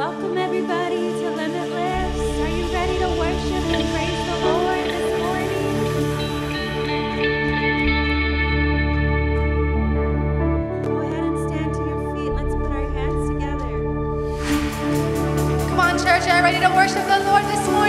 Welcome everybody to Limitless. Are you ready to worship and praise the Lord this morning? Go ahead and stand to your feet. Let's put our hands together. Come on, church, are you ready to worship the Lord this morning?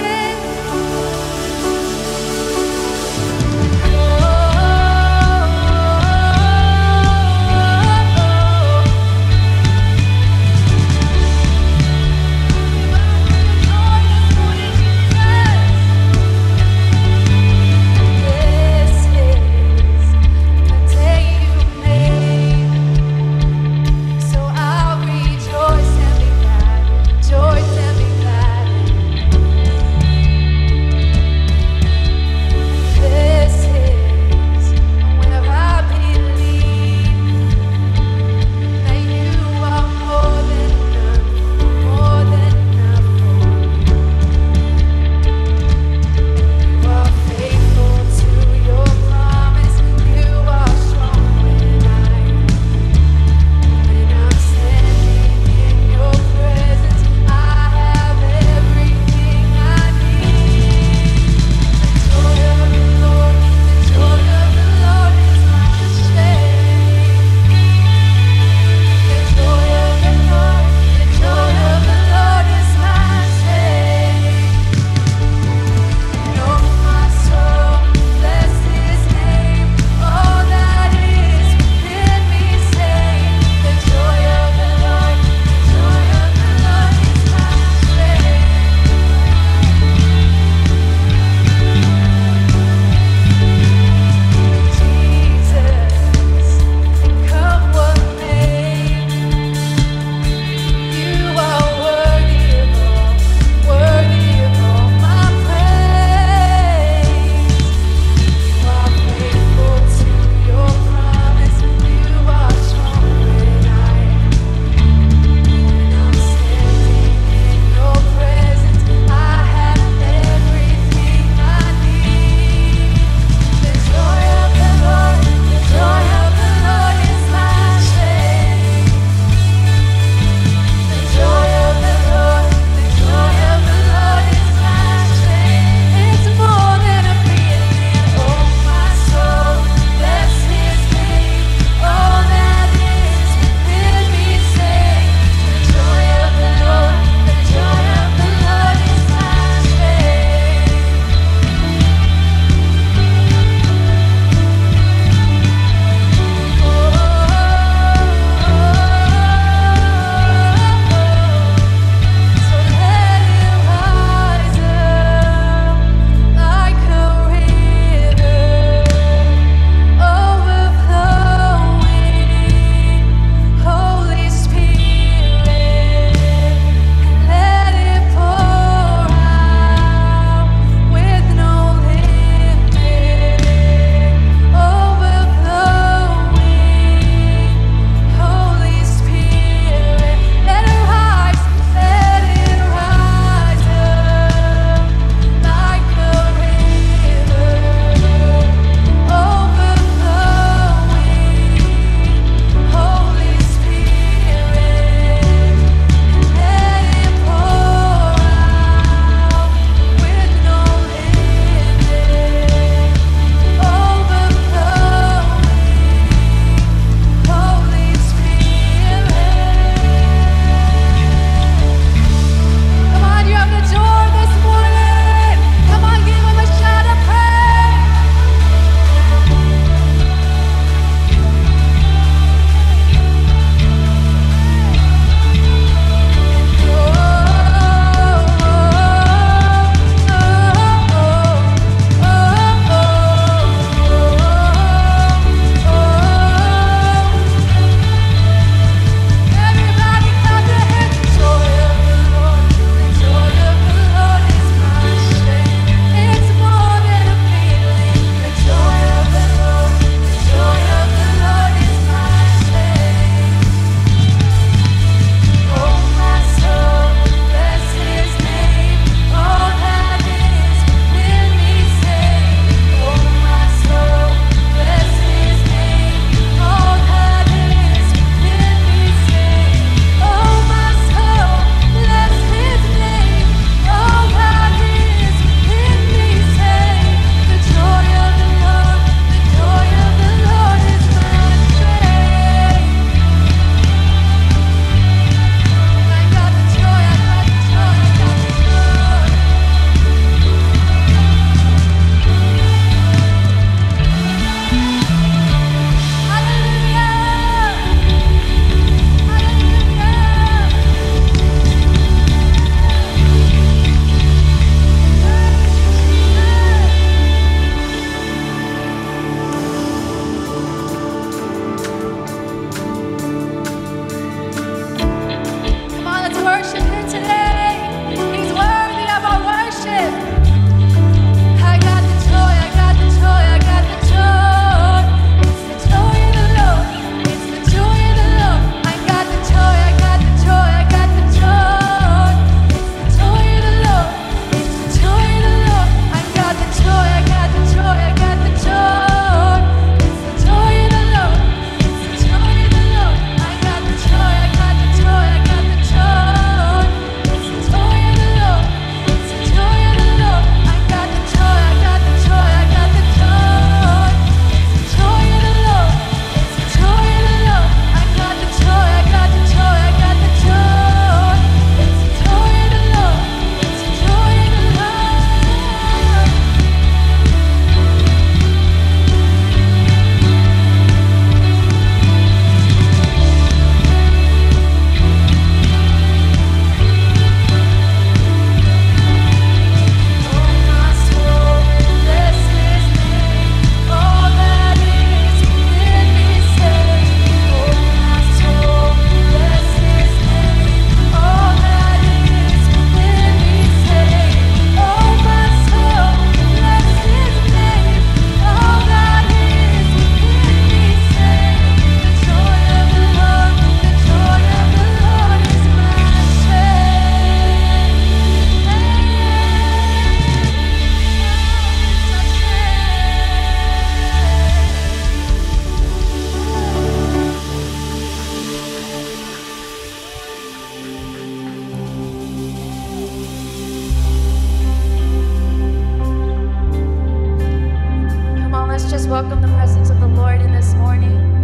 Welcome the presence of the Lord in this morning.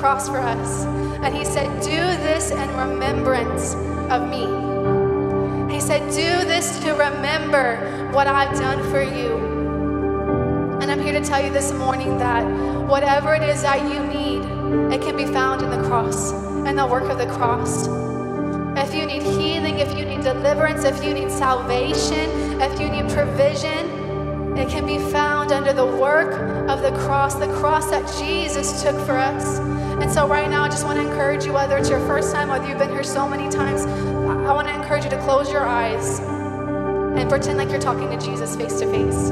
Cross for us. And he said, Do this in remembrance of me. He said, Do this to remember what I've done for you. And I'm here to tell you this morning that whatever it is that you need, it can be found in the cross and the work of the cross. If you need healing, if you need deliverance, if you need salvation, if you need provision, it can be found under the work of the cross, the cross that Jesus took for us. And so, right now, I just want to encourage you, whether it's your first time, whether you've been here so many times, I want to encourage you to close your eyes and pretend like you're talking to Jesus face to face.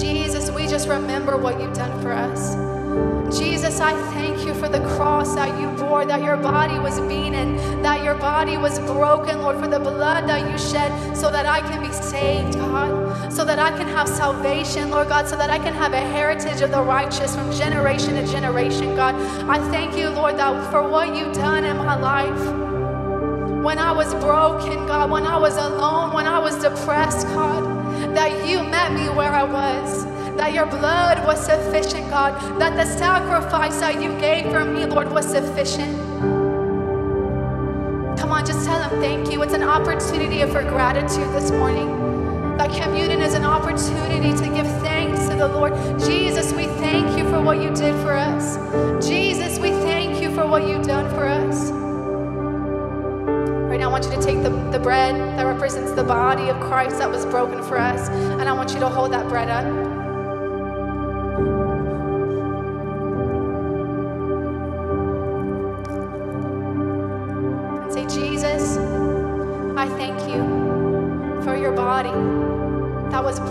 Jesus, we just remember what you've done for us. Jesus, I thank you for the cross that you bore, that your body was beaten, that your body was broken, Lord, for the blood that you shed so that I can be saved, God, so that I can have salvation, Lord God, so that I can have a heritage of the righteous from generation to generation, God. I thank you, Lord, that for what you've done in my life when I was broken, God, when I was alone, when I was depressed, God, that you met me where I was, that your blood was sufficient, God, that the sacrifice that you gave for me, Lord, was sufficient. Come on, just tell him thank you. It's an opportunity for gratitude this morning. Communion is an opportunity to give thanks to the Lord. Jesus, we thank you for what you did for us. Jesus, we thank you for what you've done for us. Right now, I want you to take the, the bread that represents the body of Christ that was broken for us, and I want you to hold that bread up.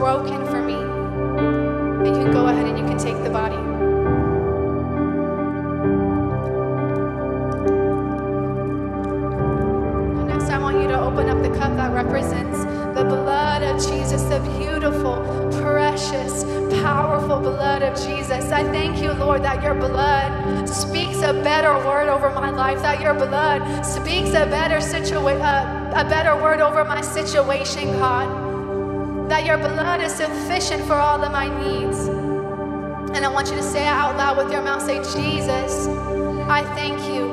Broken for me. And you can go ahead and you can take the body. Next, I want you to open up the cup that represents the blood of Jesus, the beautiful, precious, powerful blood of Jesus. I thank you, Lord, that your blood speaks a better word over my life, that your blood speaks a better situa- uh, a better word over my situation, God. That your blood is sufficient for all of my needs. And I want you to say it out loud with your mouth. Say, Jesus, I thank you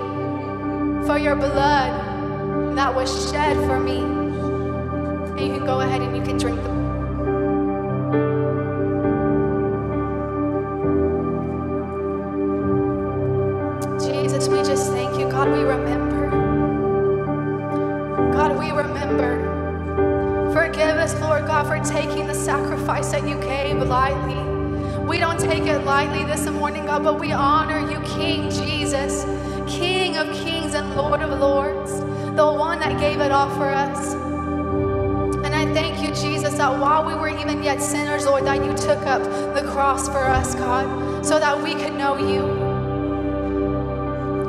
for your blood that was shed for me. And you can go ahead and you can drink the taking the sacrifice that you gave lightly. We don't take it lightly this morning, God, but we honor you, King Jesus, King of kings and Lord of lords, the one that gave it all for us. And I thank you, Jesus, that while we were even yet sinners, Lord, that you took up the cross for us, God, so that we could know you.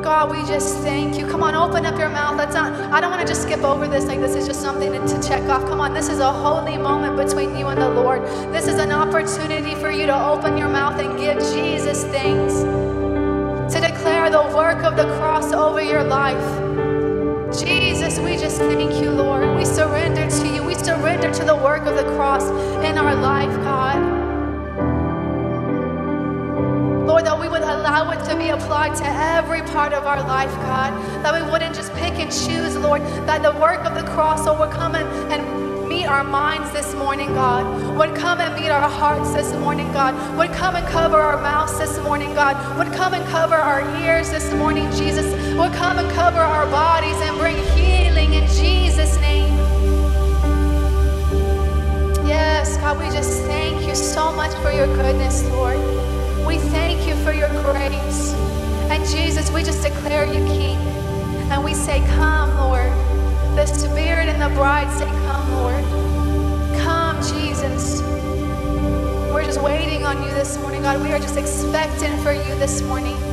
God, we just thank you. Come on, open up your mouth. That's not, I don't want to just skip over this like this is just something to, to check off. Come on, this is a holy moment between you and the Lord. This is an opportunity for you to open your mouth and give Jesus thanks, to declare the work of the cross over your life. Jesus, we just thank you, Lord. We surrender to you. We surrender to the work of the cross in our life, God. We would allow it to be applied to every part of our life, God. That we wouldn't just pick and choose, Lord. That the work of the cross would come and, and meet our minds this morning, God. Would come and meet our hearts this morning, God. Would come and cover our mouths this morning, God. Would come and cover our ears this morning, Jesus. Would come and cover our bodies and bring healing in Jesus' name. Yes, God, we just thank you so much for your goodness, Lord. We thank you for your grace. And Jesus, we just declare you King. And we say, Come, Lord. The Spirit and the bride say, Come, Lord. Come, Jesus. We're just waiting on you this morning, God. We are just expecting for you this morning.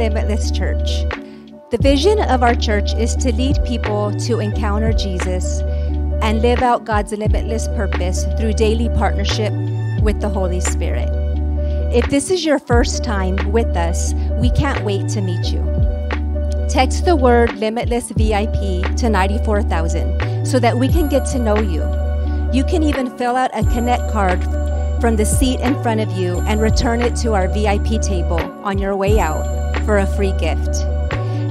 Limitless Church. The vision of our church is to lead people to encounter Jesus and live out God's limitless purpose through daily partnership with the Holy Spirit. If this is your first time with us, we can't wait to meet you. Text the word Limitless VIP to 94,000 so that we can get to know you. You can even fill out a Connect card from the seat in front of you and return it to our VIP table on your way out for a free gift.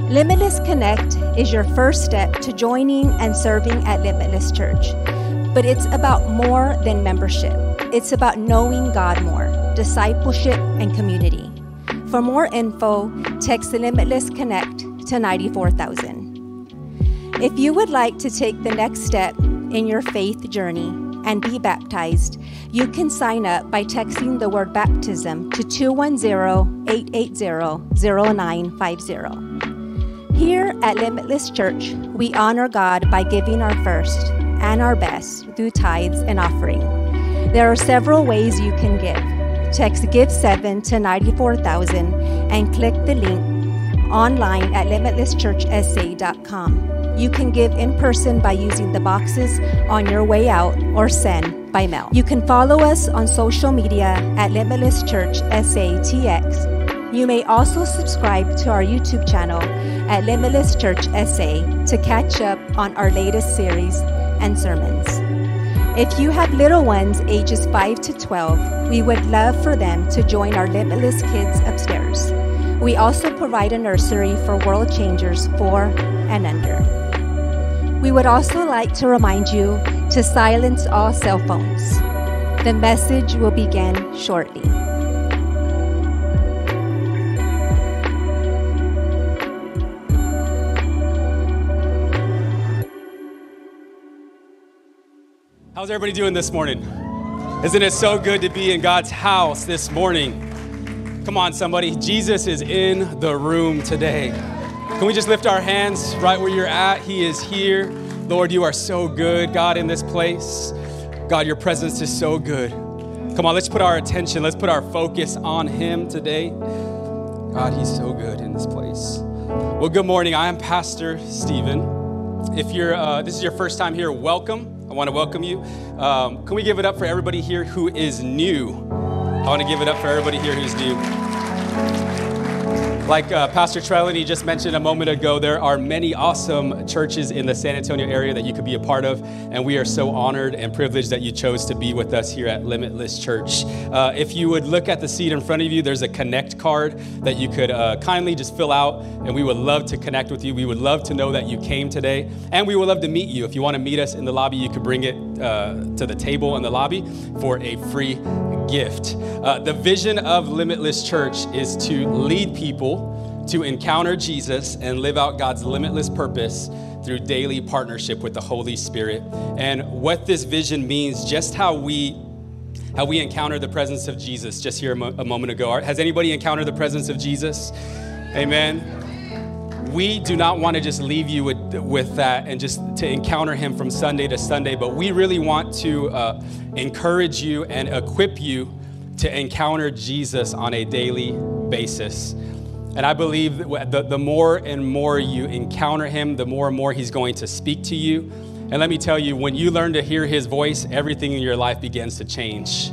Limitless Connect is your first step to joining and serving at Limitless Church. But it's about more than membership, it's about knowing God more, discipleship, and community. For more info, text Limitless Connect to 94,000. If you would like to take the next step in your faith journey, and be baptized, you can sign up by texting the word baptism to 210 880 0950. Here at Limitless Church, we honor God by giving our first and our best through tithes and offering. There are several ways you can give. Text Give 7 to 94,000 and click the link online at limitlesschurchsa.com. You can give in person by using the boxes on your way out or send by mail. You can follow us on social media at Limitless Church SATX. You may also subscribe to our YouTube channel at Limitless Church SA to catch up on our latest series and sermons. If you have little ones ages 5 to 12, we would love for them to join our Limitless Kids upstairs. We also provide a nursery for world changers 4 and under. We would also like to remind you to silence all cell phones. The message will begin shortly. How's everybody doing this morning? Isn't it so good to be in God's house this morning? Come on, somebody. Jesus is in the room today. Can we just lift our hands right where you're at? He is here. Lord, you are so good, God, in this place. God, your presence is so good. Come on, let's put our attention, let's put our focus on Him today. God, He's so good in this place. Well, good morning. I am Pastor Steven. If you're uh, this is your first time here, welcome. I want to welcome you. Um, can we give it up for everybody here who is new? I want to give it up for everybody here who's new. Like uh, Pastor Trelawney just mentioned a moment ago, there are many awesome churches in the San Antonio area that you could be a part of, and we are so honored and privileged that you chose to be with us here at Limitless Church. Uh, if you would look at the seat in front of you, there's a connect card that you could uh, kindly just fill out, and we would love to connect with you. We would love to know that you came today, and we would love to meet you. If you want to meet us in the lobby, you could bring it uh, to the table in the lobby for a free gift. Uh, the vision of Limitless Church is to lead people to encounter Jesus and live out God's limitless purpose through daily partnership with the Holy Spirit. And what this vision means, just how we how we encounter the presence of Jesus just here a, mo- a moment ago. Has anybody encountered the presence of Jesus? Amen we do not want to just leave you with, with that and just to encounter him from Sunday to Sunday, but we really want to uh, encourage you and equip you to encounter Jesus on a daily basis. And I believe that the, the more and more you encounter him, the more and more he's going to speak to you. And let me tell you, when you learn to hear his voice, everything in your life begins to change.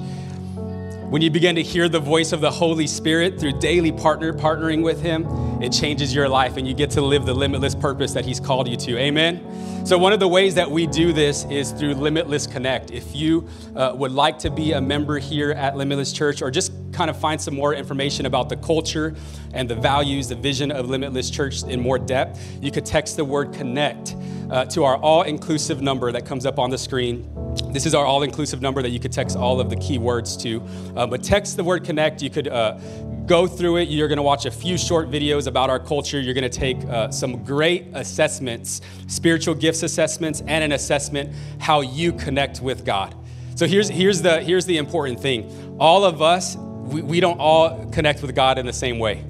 When you begin to hear the voice of the Holy Spirit through daily partner partnering with Him, it changes your life and you get to live the limitless purpose that He's called you to. Amen. So one of the ways that we do this is through Limitless Connect. If you uh, would like to be a member here at Limitless Church or just kind of find some more information about the culture and the values, the vision of Limitless Church in more depth, you could text the word connect uh, to our all inclusive number that comes up on the screen. This is our all inclusive number that you could text all of the key words to. Uh, but text the word connect. You could uh, go through it. You're going to watch a few short videos about our culture. You're going to take uh, some great assessments, spiritual gifts assessments, and an assessment how you connect with God. So here's, here's, the, here's the important thing all of us, we, we don't all connect with God in the same way.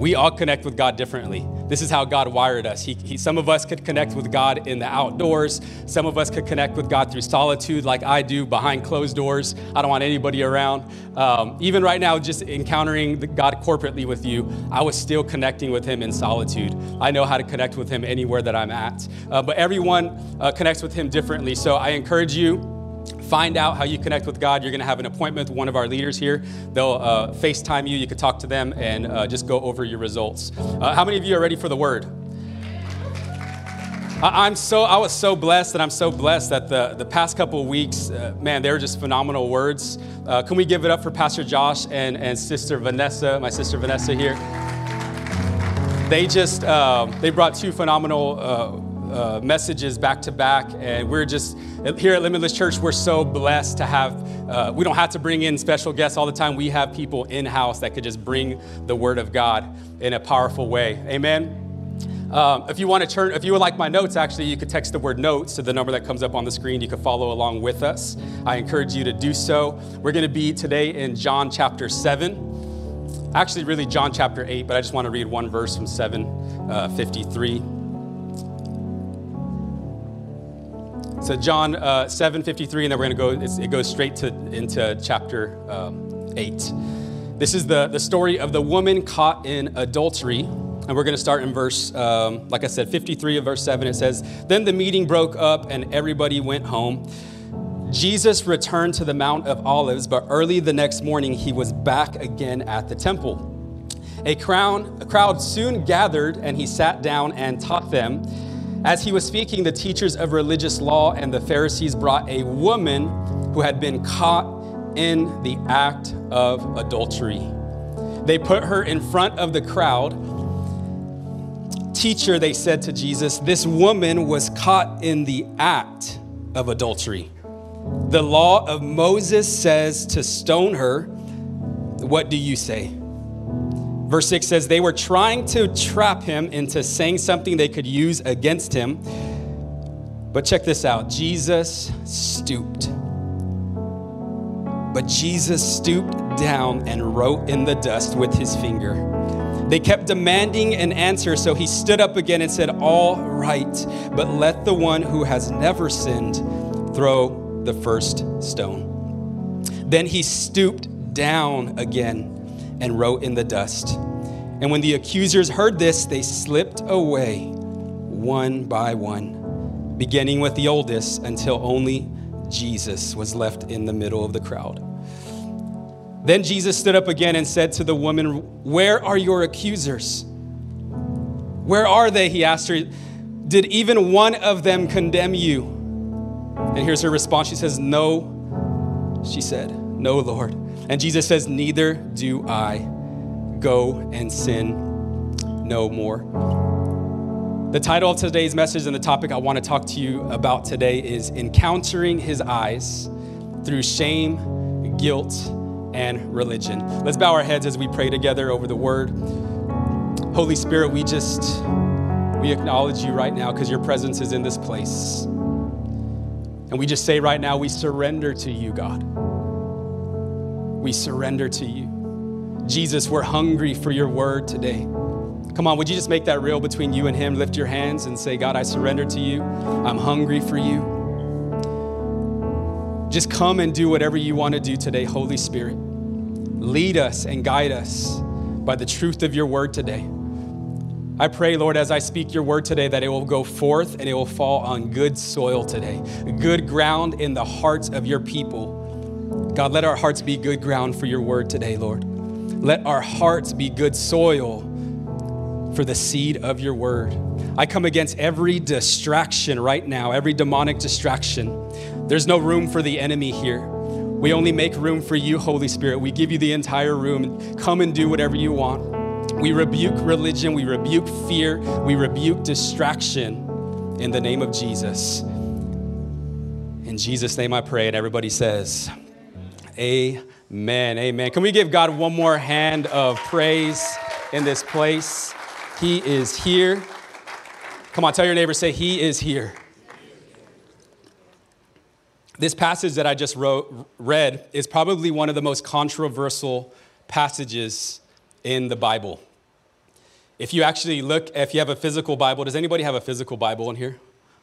We all connect with God differently. This is how God wired us. He, he, some of us could connect with God in the outdoors. Some of us could connect with God through solitude, like I do behind closed doors. I don't want anybody around. Um, even right now, just encountering God corporately with you, I was still connecting with Him in solitude. I know how to connect with Him anywhere that I'm at. Uh, but everyone uh, connects with Him differently. So I encourage you find out how you connect with God, you're going to have an appointment with one of our leaders here. They'll uh, FaceTime you. You can talk to them and uh, just go over your results. Uh, how many of you are ready for the word? I, am so I was so blessed, and I'm so blessed that the, the past couple weeks, uh, man, they were just phenomenal words. Uh, can we give it up for Pastor Josh and, and Sister Vanessa, my sister Vanessa here? They just um, they brought two phenomenal uh, uh, messages back to back, and we're just here at Limitless Church. We're so blessed to have. Uh, we don't have to bring in special guests all the time. We have people in house that could just bring the Word of God in a powerful way. Amen. Um, if you want to turn, if you would like my notes, actually, you could text the word notes to the number that comes up on the screen. You could follow along with us. I encourage you to do so. We're going to be today in John chapter 7. Actually, really, John chapter 8, but I just want to read one verse from 753. Uh, So John uh, 7, 53, and then we're going to go, it goes straight to, into chapter um, 8. This is the, the story of the woman caught in adultery. And we're going to start in verse, um, like I said, 53 of verse 7. It says, Then the meeting broke up and everybody went home. Jesus returned to the Mount of Olives, but early the next morning he was back again at the temple. A crowd, a crowd soon gathered and he sat down and taught them. As he was speaking, the teachers of religious law and the Pharisees brought a woman who had been caught in the act of adultery. They put her in front of the crowd. Teacher, they said to Jesus, this woman was caught in the act of adultery. The law of Moses says to stone her. What do you say? Verse 6 says, They were trying to trap him into saying something they could use against him. But check this out Jesus stooped. But Jesus stooped down and wrote in the dust with his finger. They kept demanding an answer, so he stood up again and said, All right, but let the one who has never sinned throw the first stone. Then he stooped down again and wrote in the dust. And when the accusers heard this, they slipped away one by one, beginning with the oldest until only Jesus was left in the middle of the crowd. Then Jesus stood up again and said to the woman, Where are your accusers? Where are they? He asked her. Did even one of them condemn you? And here's her response. She says, No, she said, No, Lord. And Jesus says, Neither do I. Go and sin no more. The title of today's message and the topic I want to talk to you about today is Encountering His Eyes Through Shame, Guilt, and Religion. Let's bow our heads as we pray together over the word. Holy Spirit, we just we acknowledge you right now because your presence is in this place. And we just say right now, we surrender to you, God we surrender to you. Jesus, we're hungry for your word today. Come on, would you just make that real between you and him? Lift your hands and say, God, I surrender to you. I'm hungry for you. Just come and do whatever you want to do today, Holy Spirit. Lead us and guide us by the truth of your word today. I pray, Lord, as I speak your word today, that it will go forth and it will fall on good soil today, good ground in the hearts of your people God, let our hearts be good ground for your word today, Lord. Let our hearts be good soil for the seed of your word. I come against every distraction right now, every demonic distraction. There's no room for the enemy here. We only make room for you, Holy Spirit. We give you the entire room. Come and do whatever you want. We rebuke religion, we rebuke fear, we rebuke distraction in the name of Jesus. In Jesus' name I pray, and everybody says, Amen. Amen. Can we give God one more hand of praise in this place? He is here. Come on, tell your neighbor, say, He is here. This passage that I just wrote, read is probably one of the most controversial passages in the Bible. If you actually look, if you have a physical Bible, does anybody have a physical Bible in here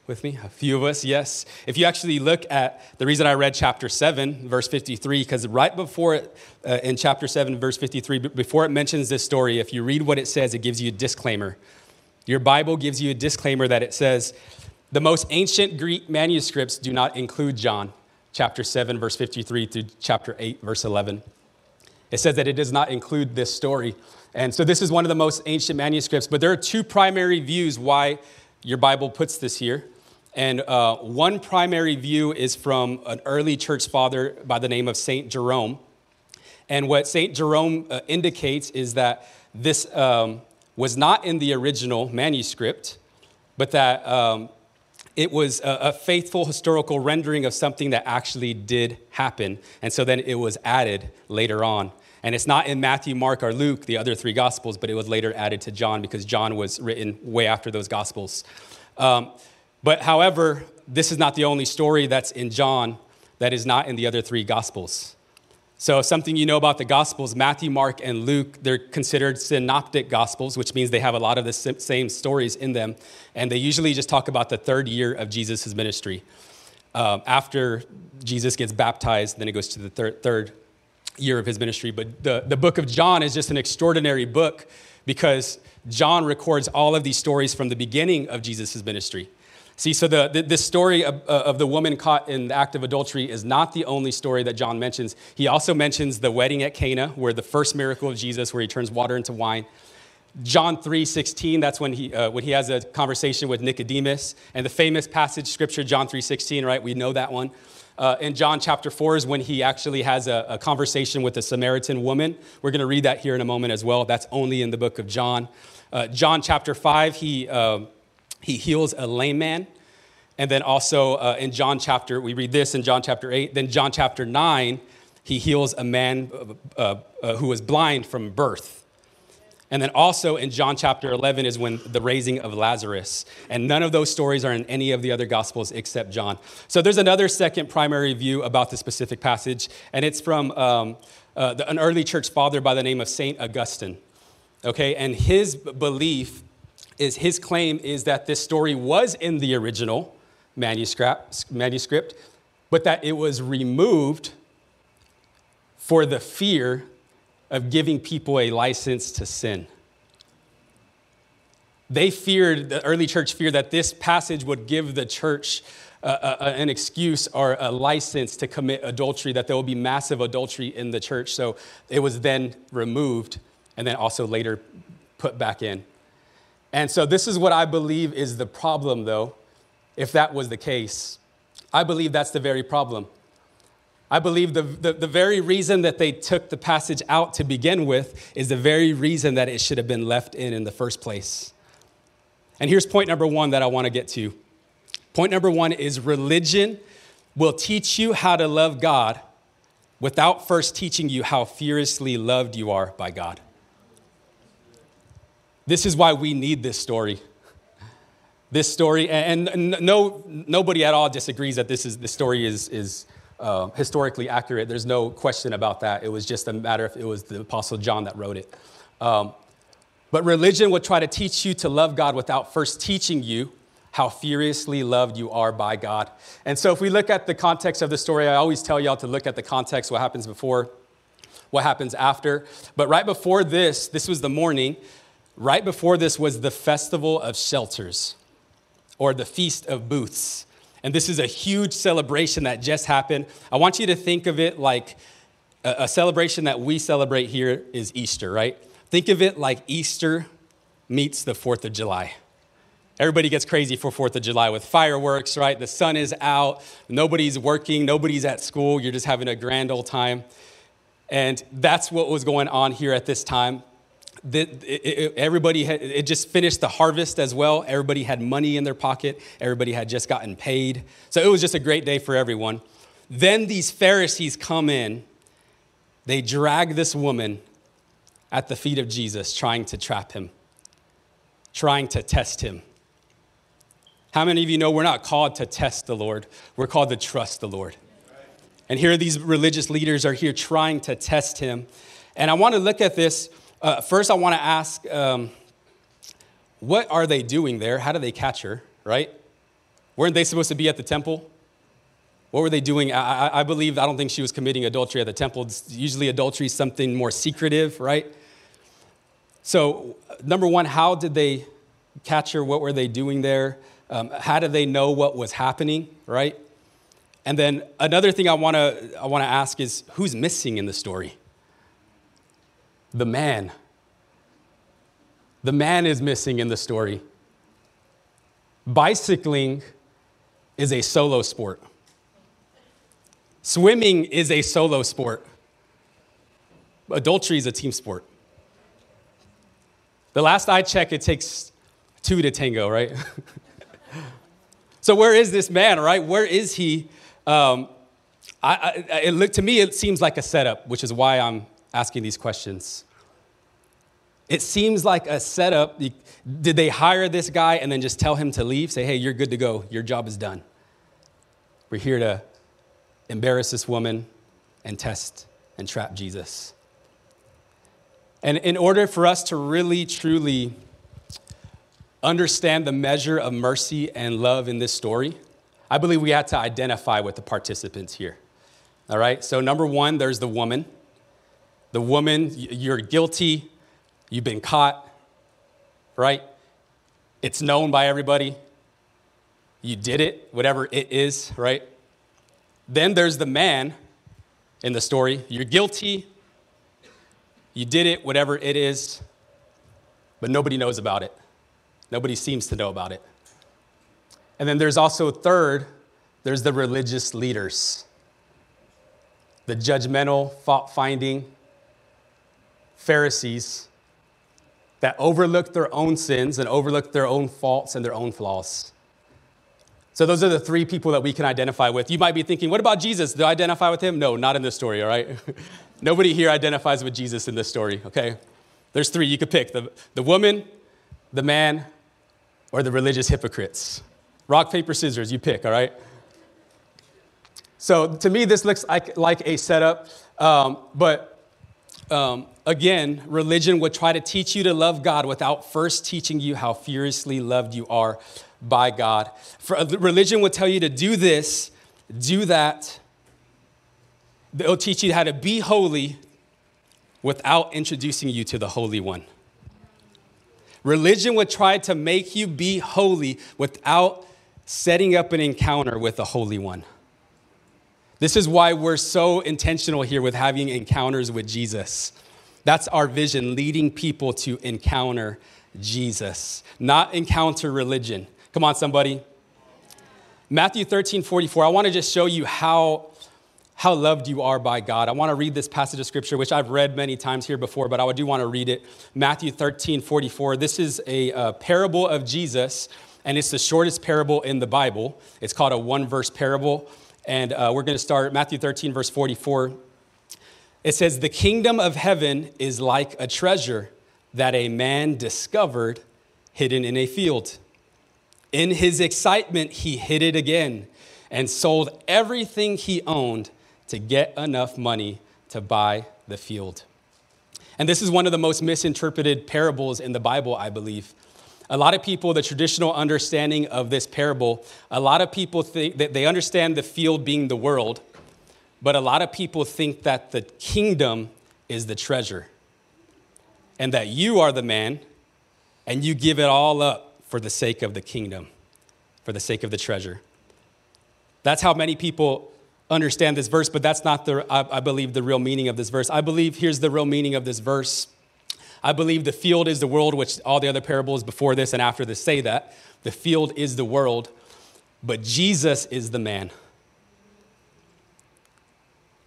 with me? A few of us, yes. If you actually look at the reason I read chapter 7, verse 53, because right before it, uh, in chapter 7, verse 53, before it mentions this story, if you read what it says, it gives you a disclaimer. Your Bible gives you a disclaimer that it says, the most ancient Greek manuscripts do not include John, chapter 7, verse 53 through chapter 8, verse 11. It says that it does not include this story. And so this is one of the most ancient manuscripts, but there are two primary views why your Bible puts this here. And uh, one primary view is from an early church father by the name of St. Jerome. And what St. Jerome uh, indicates is that this um, was not in the original manuscript, but that um, it was a, a, faithful historical rendering of something that actually did happen. And so then it was added later on. And it's not in Matthew, Mark, or Luke, the other three gospels, but it was later added to John because John was written way after those gospels. Um, but however, this is not the only story that's in John that is not in the other three gospels. So, something you know about the Gospels Matthew, Mark, and Luke, they're considered synoptic Gospels, which means they have a lot of the same stories in them. And they usually just talk about the third year of Jesus' ministry. Um, after Jesus gets baptized, then it goes to the third, third year of his ministry. But the, the book of John is just an extraordinary book because John records all of these stories from the beginning of Jesus' ministry. See, so the, the, this story of, uh, of, the woman caught in the act of adultery is not the only story that John mentions. He also mentions the wedding at Cana, where the first miracle of Jesus, where he turns water into wine. John 3 16, that's when he, uh, when he has a conversation with Nicodemus. And the famous passage scripture, John 3 16, right? We know that one. Uh, in John chapter 4 is when he actually has a, a conversation with a Samaritan woman. We're going to read that here in a moment as well. That's only in the book of John. Uh, John chapter 5, he uh, he heals a lame man. And then also uh, in John chapter, we read this in John chapter 8. Then John chapter 9, he heals a man uh, uh, uh, who was blind from birth. And then also in John chapter 11 is when the raising of Lazarus. And none of those stories are in any of the other gospels except John. So there's another second primary view about the specific passage, and it's from um, uh, the, an early church father by the name of St. Augustine. Okay, and his belief is his claim is that this story was in the original manuscript, manuscript but that it was removed for the fear of giving people a license to sin. They feared, the early church feared that this passage would give the church uh, uh, an excuse or a license to commit adultery, that there will be massive adultery in the church. So it was then removed and then also later put back in. And so, this is what I believe is the problem, though, if that was the case. I believe that's the very problem. I believe the, the, the, very reason that they took the passage out to begin with is the very reason that it should have been left in in the first place. And here's point number one that I want to get to. Point number one is religion will teach you how to love God without first teaching you how furiously loved you are by God. This is why we need this story. This story, and, no, nobody at all disagrees that this, is, this story is, is uh, historically accurate. There's no question about that. It was just a matter if it was the Apostle John that wrote it. Um, but religion would try to teach you to love God without first teaching you how furiously loved you are by God. And so, if we look at the context of the story, I always tell y'all to look at the context, what happens before, what happens after. But right before this, this was the morning, Right before this was the Festival of Shelters or the Feast of Booths. And this is a huge celebration that just happened. I want you to think of it like a, celebration that we celebrate here is Easter, right? Think of it like Easter meets the 4th of July. Everybody gets crazy for 4th of July with fireworks, right? The sun is out, nobody's working, nobody's at school, you're just having a grand old time. And that's what was going on here at this time. The, it, it, everybody had, it just finished the harvest as well. Everybody had money in their pocket. Everybody had just gotten paid. So it was just a great day for everyone. Then these Pharisees come in. They drag this woman at the feet of Jesus, trying to trap him, trying to test him. How many of you know we're not called to test the Lord? We're called to trust the Lord. And here these religious leaders are here trying to test him. And I want to look at this. Uh, first, I want to ask um, what are they doing there? How do they catch her, right? Weren't they supposed to be at the temple? What were they doing? I, I believe, I don't think she was committing adultery at the temple. Usually, adultery is something more secretive, right? So, number one, how did they catch her? What were they doing there? Um, how did they know what was happening, right? And then another thing I want to I want to ask is who's missing in the story? The man. The man is missing in the story. Bicycling is a solo sport. Swimming is a solo sport. Adultery is a team sport. The last I check, it takes two to tango, right? so where is this man, right? Where is he? Um, I, I, it to me, it seems like a setup, which is why I'm asking these questions. It seems like a setup. Did they hire this guy and then just tell him to leave? Say, hey, you're good to go. Your job is done. We're here to embarrass this woman and test and trap Jesus. And in order for us to really, truly understand the measure of mercy and love in this story, I believe we had to identify with the participants here. All right? So, number one, there's the woman. The woman, you're guilty, you've been caught, right? It's known by everybody. You did it, whatever it is, right? Then there's the man in the story. You're guilty, you did it, whatever it is, but nobody knows about it. Nobody seems to know about it. And then there's also third, there's the religious leaders, the judgmental, fault finding Pharisees that overlooked their own sins and overlooked their own faults and their own flaws. So, those are the three people that we can identify with. You might be thinking, what about Jesus? Do I identify with him? No, not in this story, all right? Nobody here identifies with Jesus in this story, okay? There's three you could pick the, the woman, the man, or the religious hypocrites. Rock, paper, scissors, you pick, all right? So to me, this looks like, like a setup, um, but um, again, religion would try to teach you to love God without first teaching you how furiously loved you are by God. For, uh, religion would tell you to do this, do that. They'll teach you how to be holy without introducing you to the Holy One. Religion would try to make you be holy without setting up an encounter with the Holy One. This is why we're so intentional here with having encounters with Jesus. That's our vision, leading people to encounter Jesus, not encounter religion. Come on, somebody. Matthew 13, 44. I want to just show you how, how loved you are by God. I want to read this passage of scripture, which I've read many times here before, but I do want to read it. Matthew 13, 44. This is a, a parable of Jesus and it's the shortest parable in the Bible. It's called a one verse parable. And uh, we're going to start Matthew 13, verse 44. It says, The kingdom of heaven is like a treasure that a man discovered hidden in a field. In his excitement, he hid it again and sold everything he owned to get enough money to buy the field. And this is one of the most misinterpreted parables in the Bible, I believe. A lot of people, the traditional understanding of this parable, a lot of people think that they understand the field being the world, but a lot of people think that the kingdom is the treasure and that you are the man and you give it all up for the sake of the kingdom, for the sake of the treasure. That's how many people understand this verse, but that's not the, I, believe, the real meaning of this verse. I believe here's the real meaning of this verse I believe the field is the world, which all the other parables before this and after this say that. The field is the world, but Jesus is the man.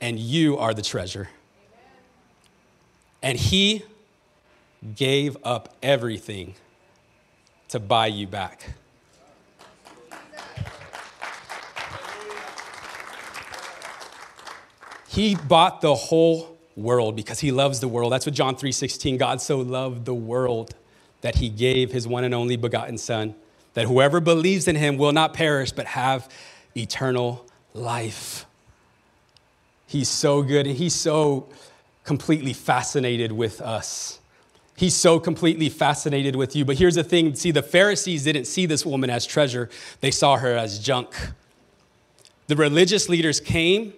And you are the treasure. And he gave up everything to buy you back. He bought the whole world because he loves the world. That's what John 3:16 God so loved the world that he gave his one and only begotten son that whoever believes in him will not perish but have eternal life. He's so good and he's so completely fascinated with us. He's so completely fascinated with you. But here's the thing see, the Pharisees didn't see this woman as treasure, they saw her as junk. The religious leaders came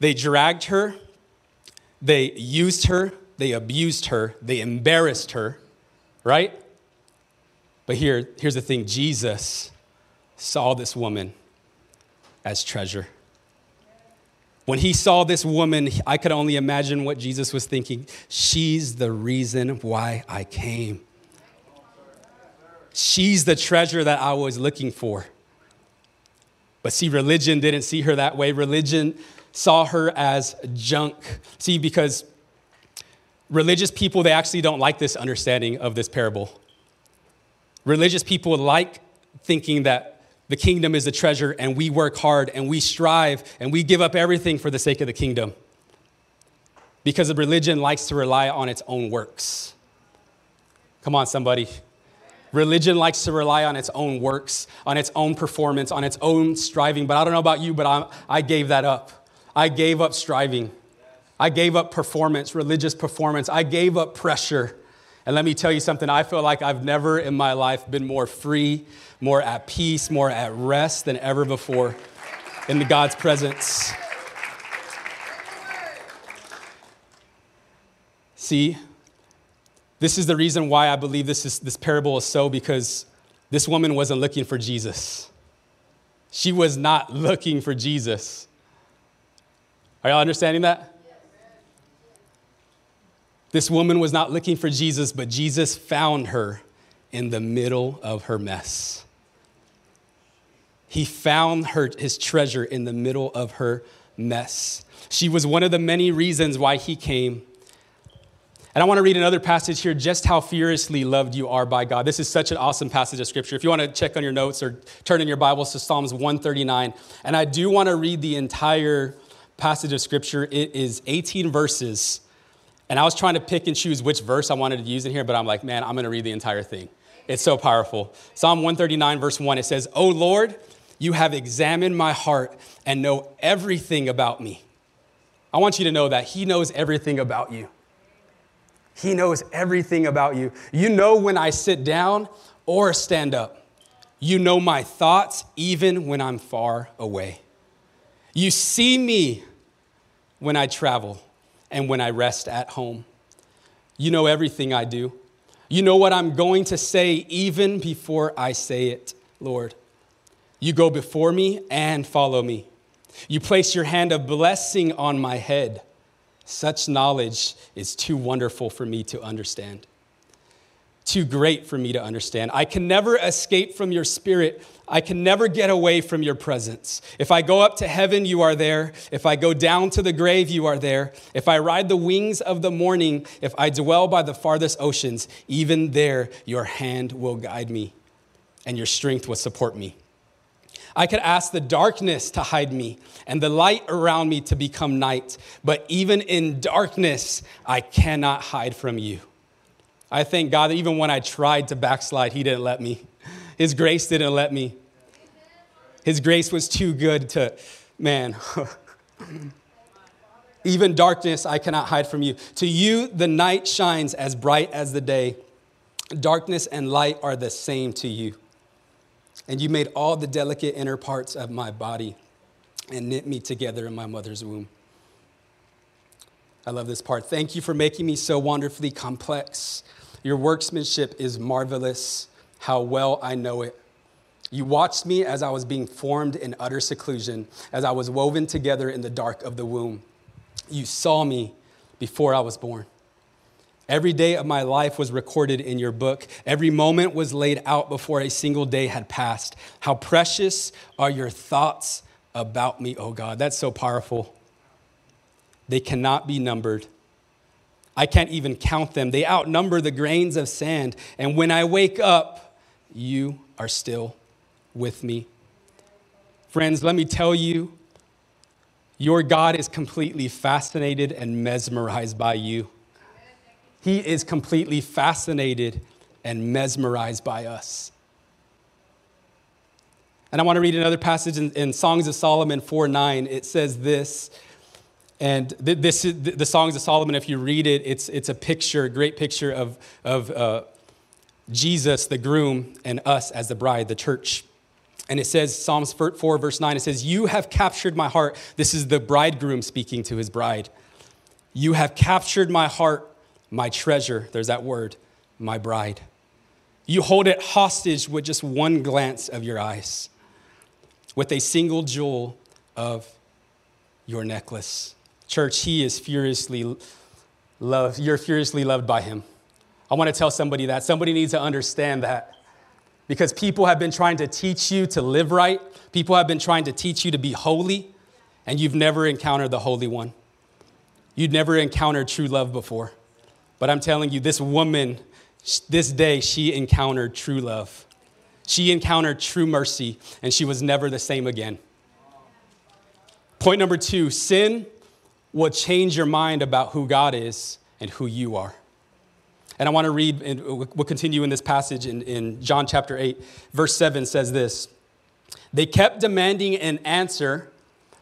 they dragged her, they used her, they abused her, they embarrassed her, right? But here, here's the thing Jesus saw this woman as treasure. When he saw this woman, I could only imagine what Jesus was thinking. She's the reason why I came. She's the treasure that I was looking for. But see, religion didn't see her that way. Religion saw her as junk. See, because religious people, they actually don't like this understanding of this parable. Religious people like thinking that the kingdom is the treasure and we work hard and we strive and we give up everything for the sake of the kingdom. Because the religion likes to rely on its own works. Come on, somebody. Religion likes to rely on its own works, on its own performance, on its own striving. But I don't know about you, but I, I gave that up. I gave up striving. I gave up performance, religious performance. I gave up pressure. And let me tell you something, I feel like I've never in my life been more free, more at peace, more at rest than ever before in God's presence. See, this is the reason why I believe this, is, this parable is so because this woman wasn't looking for Jesus. She was not looking for Jesus. Are y'all understanding that? This woman was not looking for Jesus, but Jesus found her in the middle of her mess. He found her, his treasure in the middle of her mess. She was one of the many reasons why he came. And I want to read another passage here just how furiously loved you are by God. This is such an awesome passage of scripture. If you want to check on your notes or turn in your Bibles to Psalms 139, and I do want to read the entire passage of scripture. It is 18 verses. And I was trying to pick and choose which verse I wanted to use in here, but I'm like, man, I'm going to read the entire thing. It's so powerful. Psalm 139, verse 1, it says, Oh Lord, you have examined my heart and know everything about me. I want you to know that He knows everything about you. He knows everything about you. You know when I sit down or stand up. You know my thoughts even when I'm far away. You see me when I travel and when I rest at home. You know everything I do. You know what I'm going to say even before I say it, Lord. You go before me and follow me. You place your hand of blessing on my head. Such knowledge is too wonderful for me to understand too great for me to understand. I can never escape from your spirit. I can never get away from your presence. If I go up to heaven, you are there. If I go down to the grave, you are there. If I ride the wings of the morning, if I dwell by the farthest oceans, even there your hand will guide me and your strength will support me. I could ask the darkness to hide me and the light around me to become night, but even in darkness, I cannot hide from you. I thank God that even when I tried to backslide, He didn't let me. His grace didn't let me. His grace was too good to, man. even darkness I cannot hide from you. To you, the night shines as bright as the day. Darkness and light are the same to you. And you made all the delicate inner parts of my body and knit me together in my mother's womb. I love this part. Thank you for making me so wonderfully complex. Your workmanship is marvelous. How well I know it. You watched me as I was being formed in utter seclusion, as I was woven together in the dark of the womb. You saw me before I was born. Every day of my life was recorded in your book. Every moment was laid out before a single day had passed. How precious are your thoughts about me, oh God. That's so powerful. They cannot be numbered. I can't even count them. They outnumber the grains of sand. And when I wake up, you are still with me. Friends, let me tell you, your God is completely fascinated and mesmerized by you. He is completely fascinated and mesmerized by us. And I want to read another passage in, in Songs of Solomon 4 9. It says this, and this is the Songs of Solomon, if you read it, it's, it's a picture, a great picture of, of uh, Jesus, the groom, and us as the bride, the church. And it says, Psalms 4, verse 9, it says, You have captured my heart. This is the bridegroom speaking to his bride. You have captured my heart, my treasure. There's that word, my bride. You hold it hostage with just one glance of your eyes, with a single jewel of your necklace. Church, he is furiously loved. You're furiously loved by him. I want to tell somebody that. Somebody needs to understand that because people have been trying to teach you to live right, people have been trying to teach you to be holy, and you've never encountered the Holy One. You'd never encountered true love before. But I'm telling you, this woman, this day, she encountered true love. She encountered true mercy, and she was never the same again. Point number two sin will change your mind about who God is and who you are. And I want to read, and we'll continue in this passage in, in John chapter 8, verse 7 says this They kept demanding an answer,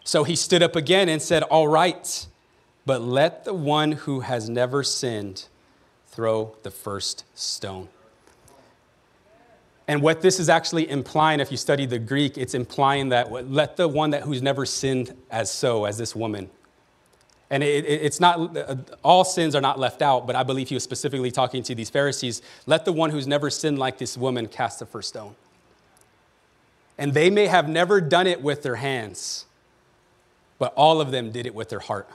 so he stood up again and said, All right, but let the one who has never sinned throw the first stone. And what this is actually implying, if you study the Greek, it's implying that let the one that who's never sinned as so, as this woman, and it, it, it's not, uh, all sins are not left out, but I believe he was specifically talking to these Pharisees. Let the one who's never sinned like this woman cast the first stone. And they may have never done it with their hands, but all of them did it with their heart.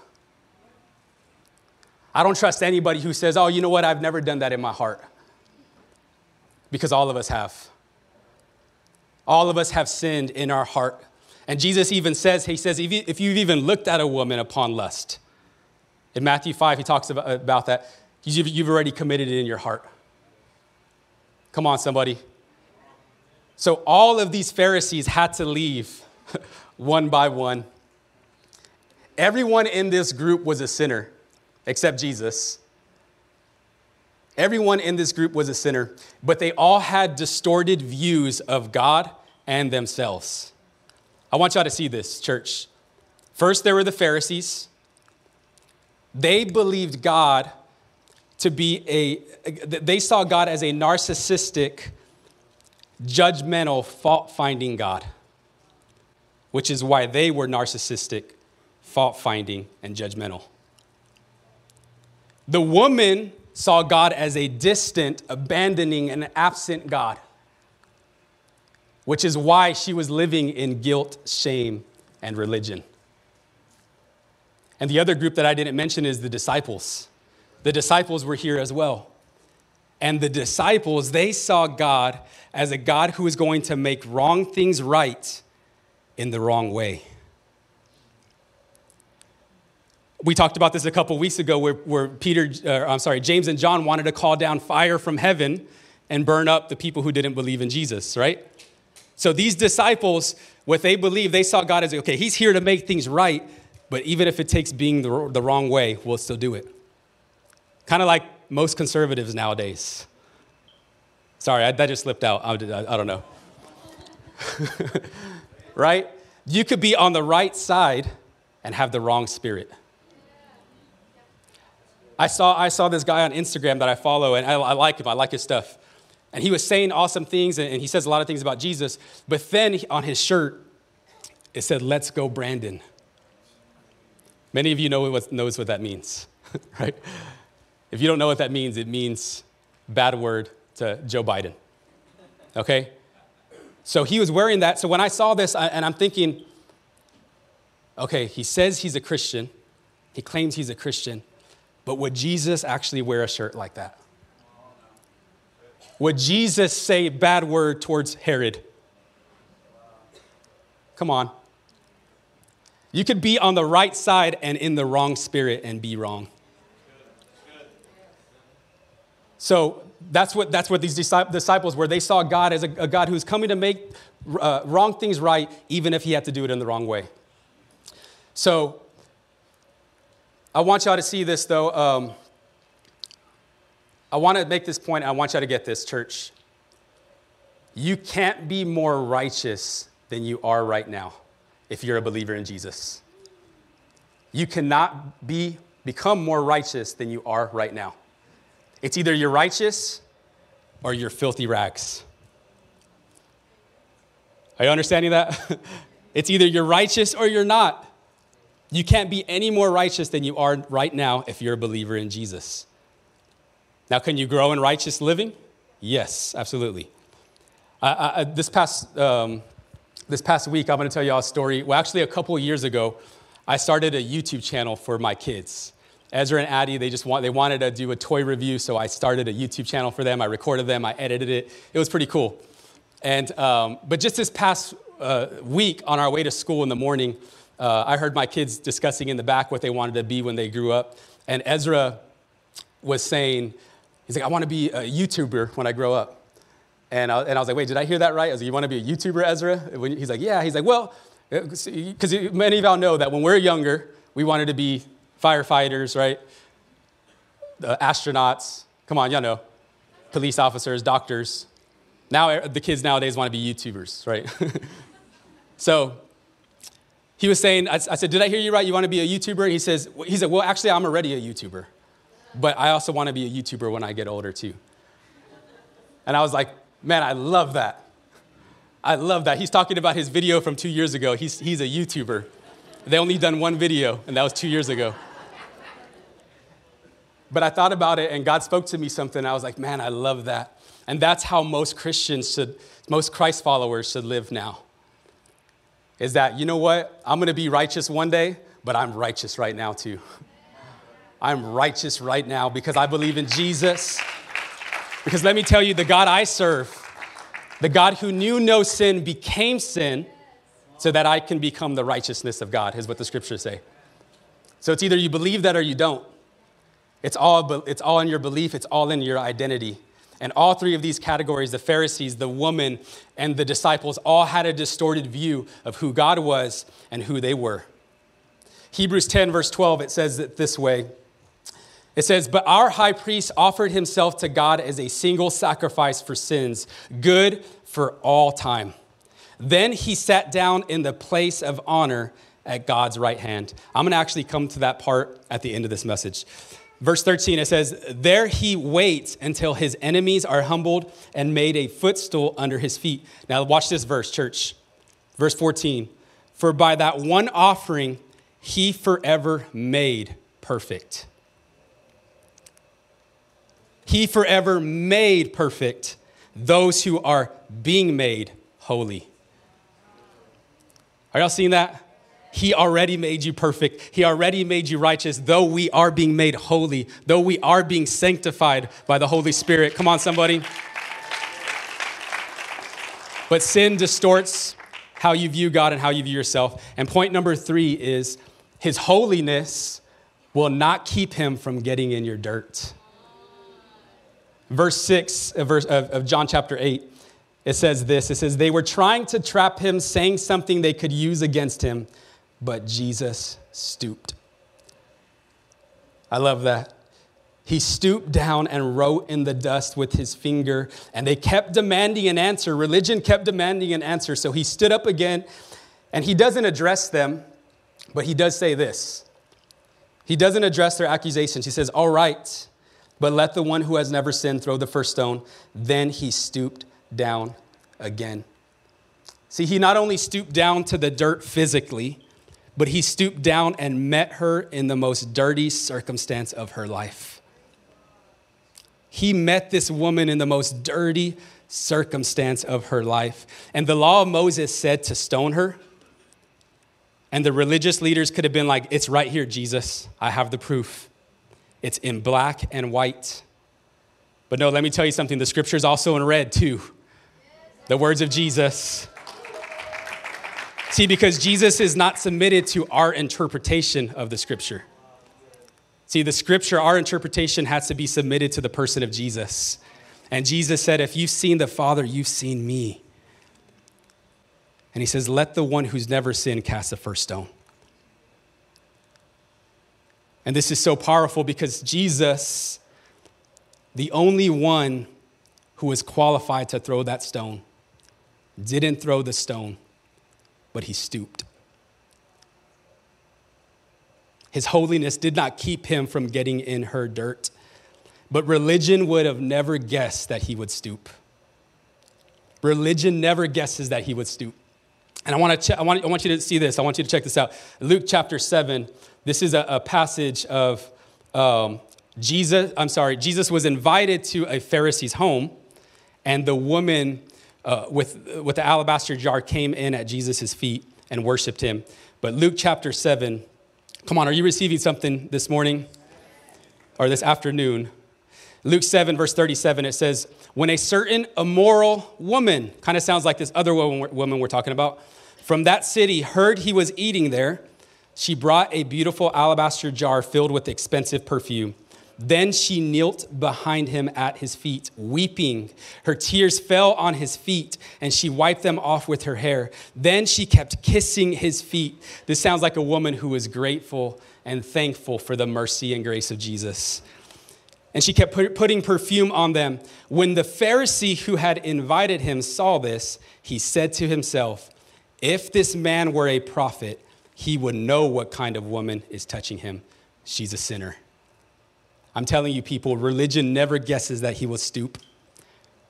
I don't trust anybody who says, oh, you know what, I've never done that in my heart. Because all of us have. All of us have sinned in our heart. And Jesus even says, He says, if you've even looked at a woman upon lust, in Matthew 5, he talks about, that. You've already committed it in your heart. Come on, somebody. So all of these Pharisees had to leave one by one. Everyone in this group was a sinner except Jesus. Everyone in this group was a sinner, but they all had distorted views of God and themselves. I want y'all to see this, church. First, there were the Pharisees. They believed God to be a, they saw God as a narcissistic, judgmental, fault finding God, which is why they were narcissistic, fault finding, and judgmental. The woman saw God as a distant, abandoning, and absent God, which is why she was living in guilt, shame, and religion. And the other group that I didn't mention is the disciples. The disciples were here as well. And the disciples, they saw God as a God who was going to make wrong things right in the wrong way. We talked about this a couple weeks ago where, where Peter, uh, I'm sorry, James and John wanted to call down fire from heaven and burn up the people who didn't believe in Jesus, right? So these disciples, what they believed, they saw God as, okay, he's here to make things right, but even if it takes being the, the wrong way, we'll still do it. Kind of like most conservatives nowadays. Sorry, I, that just slipped out. I, I, I don't know. right? You could be on the right side and have the wrong spirit. I saw, I saw this guy on Instagram that I follow, and I, I like him. I like his stuff. And he was saying awesome things, and, and he says a lot of things about Jesus. But then on his shirt, it said, Let's go, Brandon. Many of you know what, knows what that means, right? If you don't know what that means, it means bad word to Joe Biden. Okay? So he was wearing that. So when I saw this, and I'm thinking, okay, he says he's a Christian, he claims he's a Christian, But would Jesus actually wear a shirt like that? Would Jesus say bad word towards Herod? Come on. You could be on the right side and in the wrong spirit and be wrong. So that's what, that's what these disciples were. They saw God as a, a God who's coming to make uh, wrong things right, even if he had to do it in the wrong way. So I want y'all to see this, though. Um, I want to make this point. I want y'all to get this, church. You can't be more righteous than you are right now if you're a believer in Jesus. You cannot be, become more righteous than you are right now. It's either you're righteous or you're filthy rags. Are you understanding that? it's either you're righteous or you're not. You can't be any more righteous than you are right now if you're a believer in Jesus. Now, can you grow in righteous living? Yes, absolutely. I, I, this, past, um, this past week, I'm going to tell you all a story. Well, actually, a couple years ago, I started a YouTube channel for my kids. Ezra and Addie, they just want, they wanted to do a toy review, so I started a YouTube channel for them. I recorded them, I edited it. It was pretty cool. And, um, but just this past uh, week, on our way to school in the morning, uh, I heard my kids discussing in the back what they wanted to be when they grew up. And Ezra was saying, he's like, I want to be a YouTuber when I grow up. And I, and I was like, wait, did I hear that right? I was like, you want to be a YouTuber, Ezra? He's like, yeah. He's like, well, because uh, many of y'all know that when we're younger, we wanted to be firefighters, right? Astronauts, come on, y'all know, police officers, doctors. Now, the kids nowadays want to be YouTubers, right? so he was saying, I, said, Did I hear you right? You want to be a YouTuber? He says, he said, Well, actually, I'm already a YouTuber, but I also want to be a YouTuber when I get older, too. And I was like, Man, I love that. I love that. He's talking about his video from two years ago. He's, he's a YouTuber. They only done one video, and that was two years ago. But I thought about it and God spoke to me something. I was like, man, I love that. And that's how most Christians should, most Christ followers should live now. Is that, you know what? I'm gonna be righteous one day, but I'm righteous right now too. I'm righteous right now because I believe in Jesus. Because let me tell you, the God I serve, the God who knew no sin became sin so that I can become the righteousness of God, is what the scriptures say. So it's either you believe that or you don't. It's all, it's all in your belief, it's all in your identity. And all three of these categories the Pharisees, the woman, and the disciples all had a distorted view of who God was and who they were. Hebrews 10, verse 12, it says it this way It says, But our high priest offered himself to God as a single sacrifice for sins, good for all time. Then he sat down in the place of honor at God's right hand. I'm going to actually come to that part at the end of this message. Verse 13, it says, There he waits until his enemies are humbled and made a footstool under his feet. Now, watch this verse, church. Verse 14, For by that one offering he forever made perfect. He forever made perfect those who are being made holy. Are y'all seeing that? He already made you perfect. He already made you righteous, though we are being made holy, though we are being sanctified by the Holy Spirit. Come on, somebody. But sin distorts how you view God and how you view yourself. And point number three is his holiness will not keep him from getting in your dirt. Verse 6 of, verse, of, of John chapter 8 it says this it says, They were trying to trap him, saying something they could use against him, but Jesus stooped. I love that. He stooped down and wrote in the dust with his finger, and they kept demanding an answer. Religion kept demanding an answer. So he stood up again, and he doesn't address them, but he does say this. He doesn't address their accusations. He says, All right, but let the one who has never sinned throw the first stone. Then he stooped down again. See, he not only stooped down to the dirt physically, but he stooped down and met her in the most dirty circumstance of her life. He met this woman in the most dirty circumstance of her life. And the law of Moses said to stone her. And the religious leaders could have been like, It's right here, Jesus. I have the proof. It's in black and white. But no, let me tell you something the scripture is also in red too. The words of Jesus. See, because Jesus is not submitted to our interpretation of the scripture. See, the scripture, our interpretation has to be submitted to the person of Jesus. And Jesus said, If you've seen the Father, you've seen me. And he says, Let the one who's never sinned cast the first stone. And this is so powerful because Jesus, the only one who was qualified to throw that stone, didn't throw the stone, but he stooped. His holiness did not keep him from getting in her dirt, but religion would have never guessed that he would stoop. Religion never guesses that he would stoop. And I want, to I, want, I want you to see this. I want you to check this out. Luke chapter 7, this is a, a passage of um, Jesus. I'm sorry, Jesus was invited to a Pharisee's home, and the woman uh, with, with the alabaster jar came in at Jesus' feet and worshiped him. But Luke chapter 7, come on, are you receiving something this morning or this afternoon? Luke 7, verse 37, it says, When a certain immoral woman, kind of sounds like this other woman we're talking about, from that city heard he was eating there, she brought a beautiful alabaster jar filled with expensive perfume. Then she knelt behind him at his feet, weeping. Her tears fell on his feet, and she wiped them off with her hair. Then she kept kissing his feet. This sounds like a woman who was grateful and thankful for the mercy and grace of Jesus. And she kept putting perfume on them. When the Pharisee who had invited him saw this, he said to himself, If this man were a prophet, he would know what kind of woman is touching him. She's a sinner. I'm telling you, people, religion never guesses that he will stoop.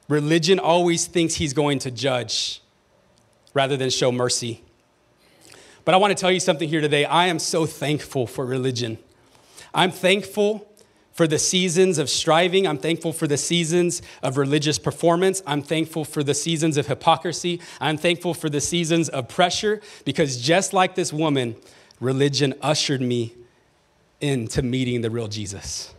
Religion always thinks he's going to judge rather than show mercy. But I want to tell you something here today. I am so thankful for religion. I'm thankful for the seasons of striving. I'm thankful for the seasons of religious performance. I'm thankful for the seasons of hypocrisy. I'm thankful for the seasons of pressure because just like this woman, religion ushered me into meeting the real Jesus.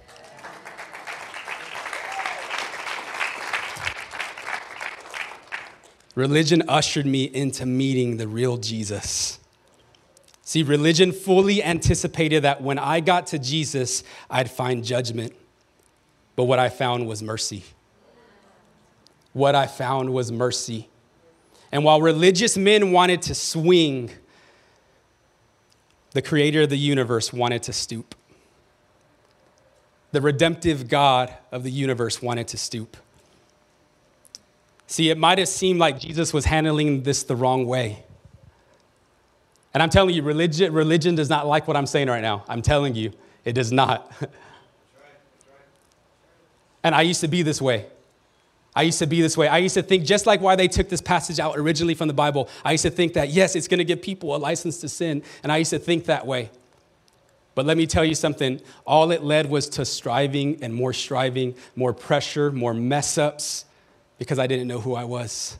Religion ushered me into meeting the real Jesus. See, religion fully anticipated that when I got to Jesus, I'd find judgment. But what I found was mercy. What I found was mercy. And while religious men wanted to swing, the creator of the universe wanted to stoop. The redemptive God of the universe wanted to stoop. See, it might have seemed like Jesus was handling this the wrong way. And I'm telling you, religion, religion does not like what I'm saying right now. I'm telling you, it does not. and I used to be this way. I used to be this way. I used to think, just like why they took this passage out originally from the Bible, I used to think that, yes, it's going to give people a license to sin. And I used to think that way. But let me tell you something all it led was to striving and more striving, more pressure, more mess ups, because I didn't know who I was,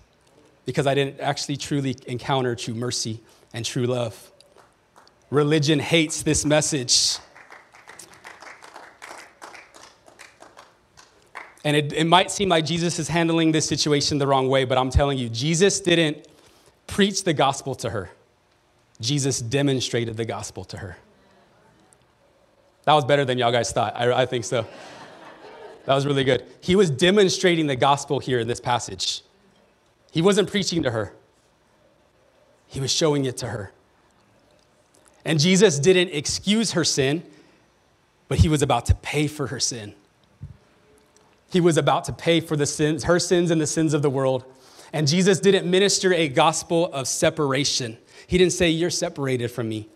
because I didn't actually truly encounter true mercy and true love. Religion hates this message. And it, it might seem like Jesus is handling this situation the wrong way, but I'm telling you, Jesus didn't preach the gospel to her, Jesus demonstrated the gospel to her. That was better than y'all guys thought. I, I think so. That was really good. He was demonstrating the gospel here in this passage. He wasn't preaching to her, he was showing it to her. And Jesus didn't excuse her sin, but he was about to pay for her sin. He was about to pay for the sins, her sins and the sins of the world. And Jesus didn't minister a gospel of separation. He didn't say, You're separated from me.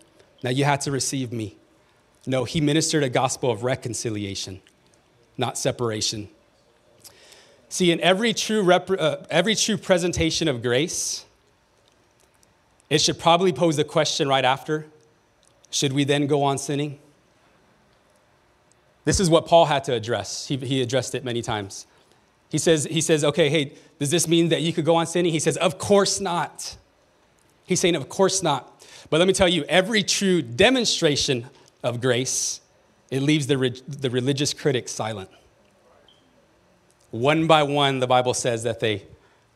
Now you had to receive me. No, he ministered a gospel of reconciliation, not separation. See, in every true, rep- uh, every true presentation of grace, it should probably pose the question right after should we then go on sinning? This is what Paul had to address. He, he addressed it many times. He says, he says, okay, hey, does this mean that you could go on sinning? He says, of course not. He's saying, of course not. But let me tell you, every true demonstration of grace it leaves the, re- the religious critics silent. One by one, the Bible says that they,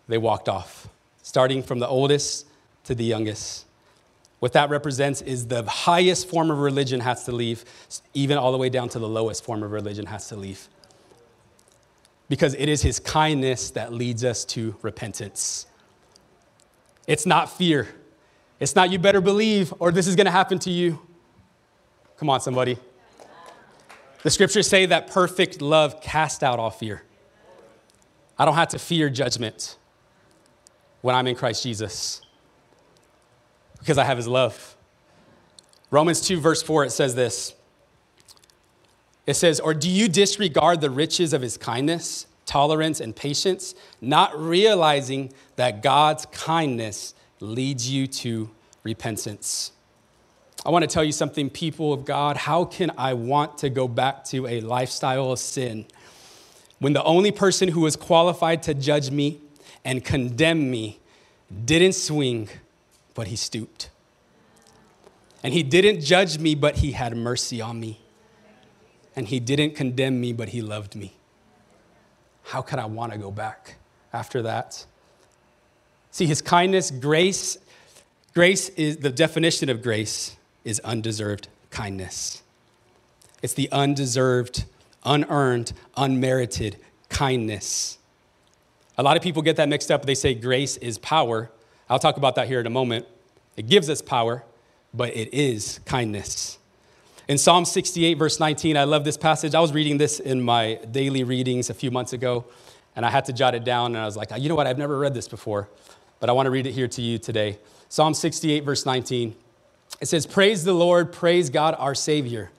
they walked off, starting from the oldest to the youngest. What that represents is the highest form of religion has to leave, even all the way down to the lowest form of religion has to leave. Because it is his kindness that leads us to repentance. It's not fear. It's not you better believe or this is going to happen to you. Come on, somebody. The scriptures say that perfect love casts out all fear. I don't have to fear judgment when I'm in Christ Jesus because I have his love. Romans 2, verse 4, it says this. It says, Or do you disregard the riches of his kindness, tolerance, and patience, not realizing that God's kindness leads you to repentance? I want to tell you something, people of God. How can I want to go back to a lifestyle of sin when the only person who was qualified to judge me and condemn me didn't swing, but he stooped? And he didn't judge me, but he had mercy on me. And he didn't condemn me, but he loved me. How could I want to go back after that? See, his kindness, grace, grace is the definition of grace is undeserved kindness. It's the undeserved, unearned, unmerited kindness. A lot of people get that mixed up. They say grace is power. I'll talk about that here in a moment. It gives us power, but it is kindness. In Psalm 68, verse 19, I love this passage. I was reading this in my daily readings a few months ago, and I had to jot it down, and I was like, you know what? I've never read this before, but I want to read it here to you today. Psalm 68, verse 19. It says, Praise the Lord, praise God our Savior,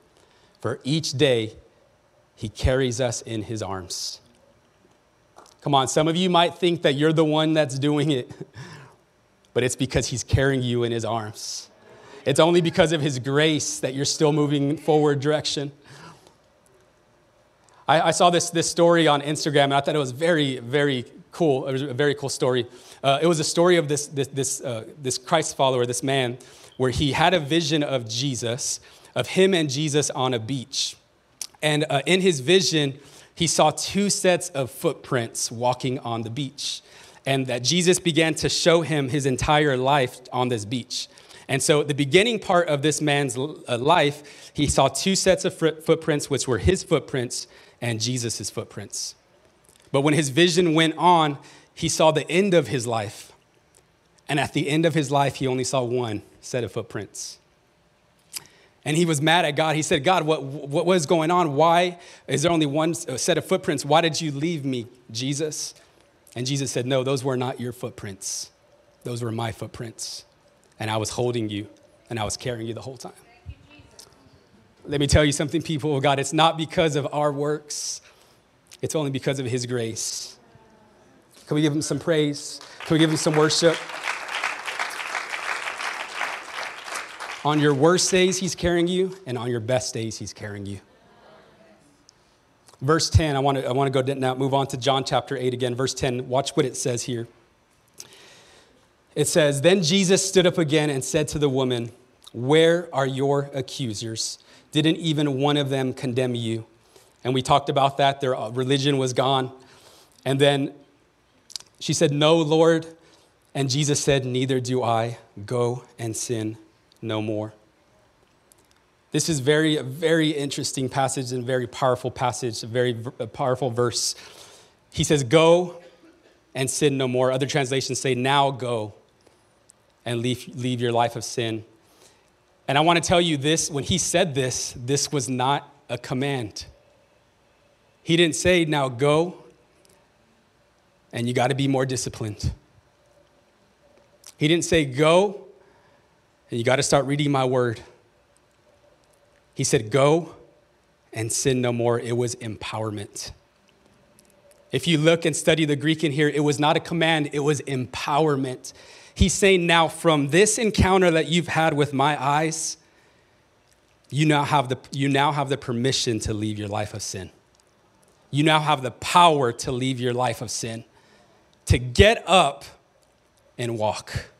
for each day he carries us in his arms. Come on, some of you might think that you're the one that's doing it, but it's because he's carrying you in his arms. It's only because of his grace that you're still moving forward direction. I, I saw this, this story on Instagram, and I thought it was very, very cool. It was a very cool story. Uh, it was a story of this, this, this, uh, this Christ follower, this man where he had a vision of Jesus, of him and Jesus on a beach. And uh, in his vision, he saw two sets of footprints walking on the beach. And that Jesus began to show him his entire life on this beach. And so, the beginning part of this man's uh, life, he saw two sets of footprints, which were his footprints and Jesus' footprints. But when his vision went on, he saw the end of his life. And at the end of his life, he only saw one set of footprints. And he was mad at God. He said, God, what, what was going on? Why is there only one set of footprints? Why did you leave me, Jesus? And Jesus said, No, those were not your footprints. Those were my footprints. And I was holding you and I was carrying you the whole time. Let me tell you something, people of God. It's not because of our works, it's only because of His grace. Can we give Him some praise? Can we give Him some worship? On your worst days, he's carrying you, and on your best days, he's carrying you. Verse 10, I want to, I want to go now, move on to John chapter 8 again. Verse 10, watch what it says here. It says, Then Jesus stood up again and said to the woman, Where are your accusers? Didn't even one of them condemn you? And we talked about that. Their uh, religion was gone. And then she said, No, Lord. And Jesus said, Neither do I. Go and sin no more. This is very, a very interesting passage and very powerful passage, a very a powerful verse. He says, Go and sin no more. Other translations say, Now go and leave, leave your life of sin. And I want to tell you this when he said this, this was not a command. He didn't say, Now go and you got to be more disciplined. He didn't say, Go and you got to start reading my word. He said, Go and sin no more. It was empowerment. If you look and study the Greek in here, it was not a command, it was empowerment. He's saying, Now, from this encounter that you've had with my eyes, you now have the, you now have the permission to leave your life of sin. You now have the power to leave your life of sin, to get up and walk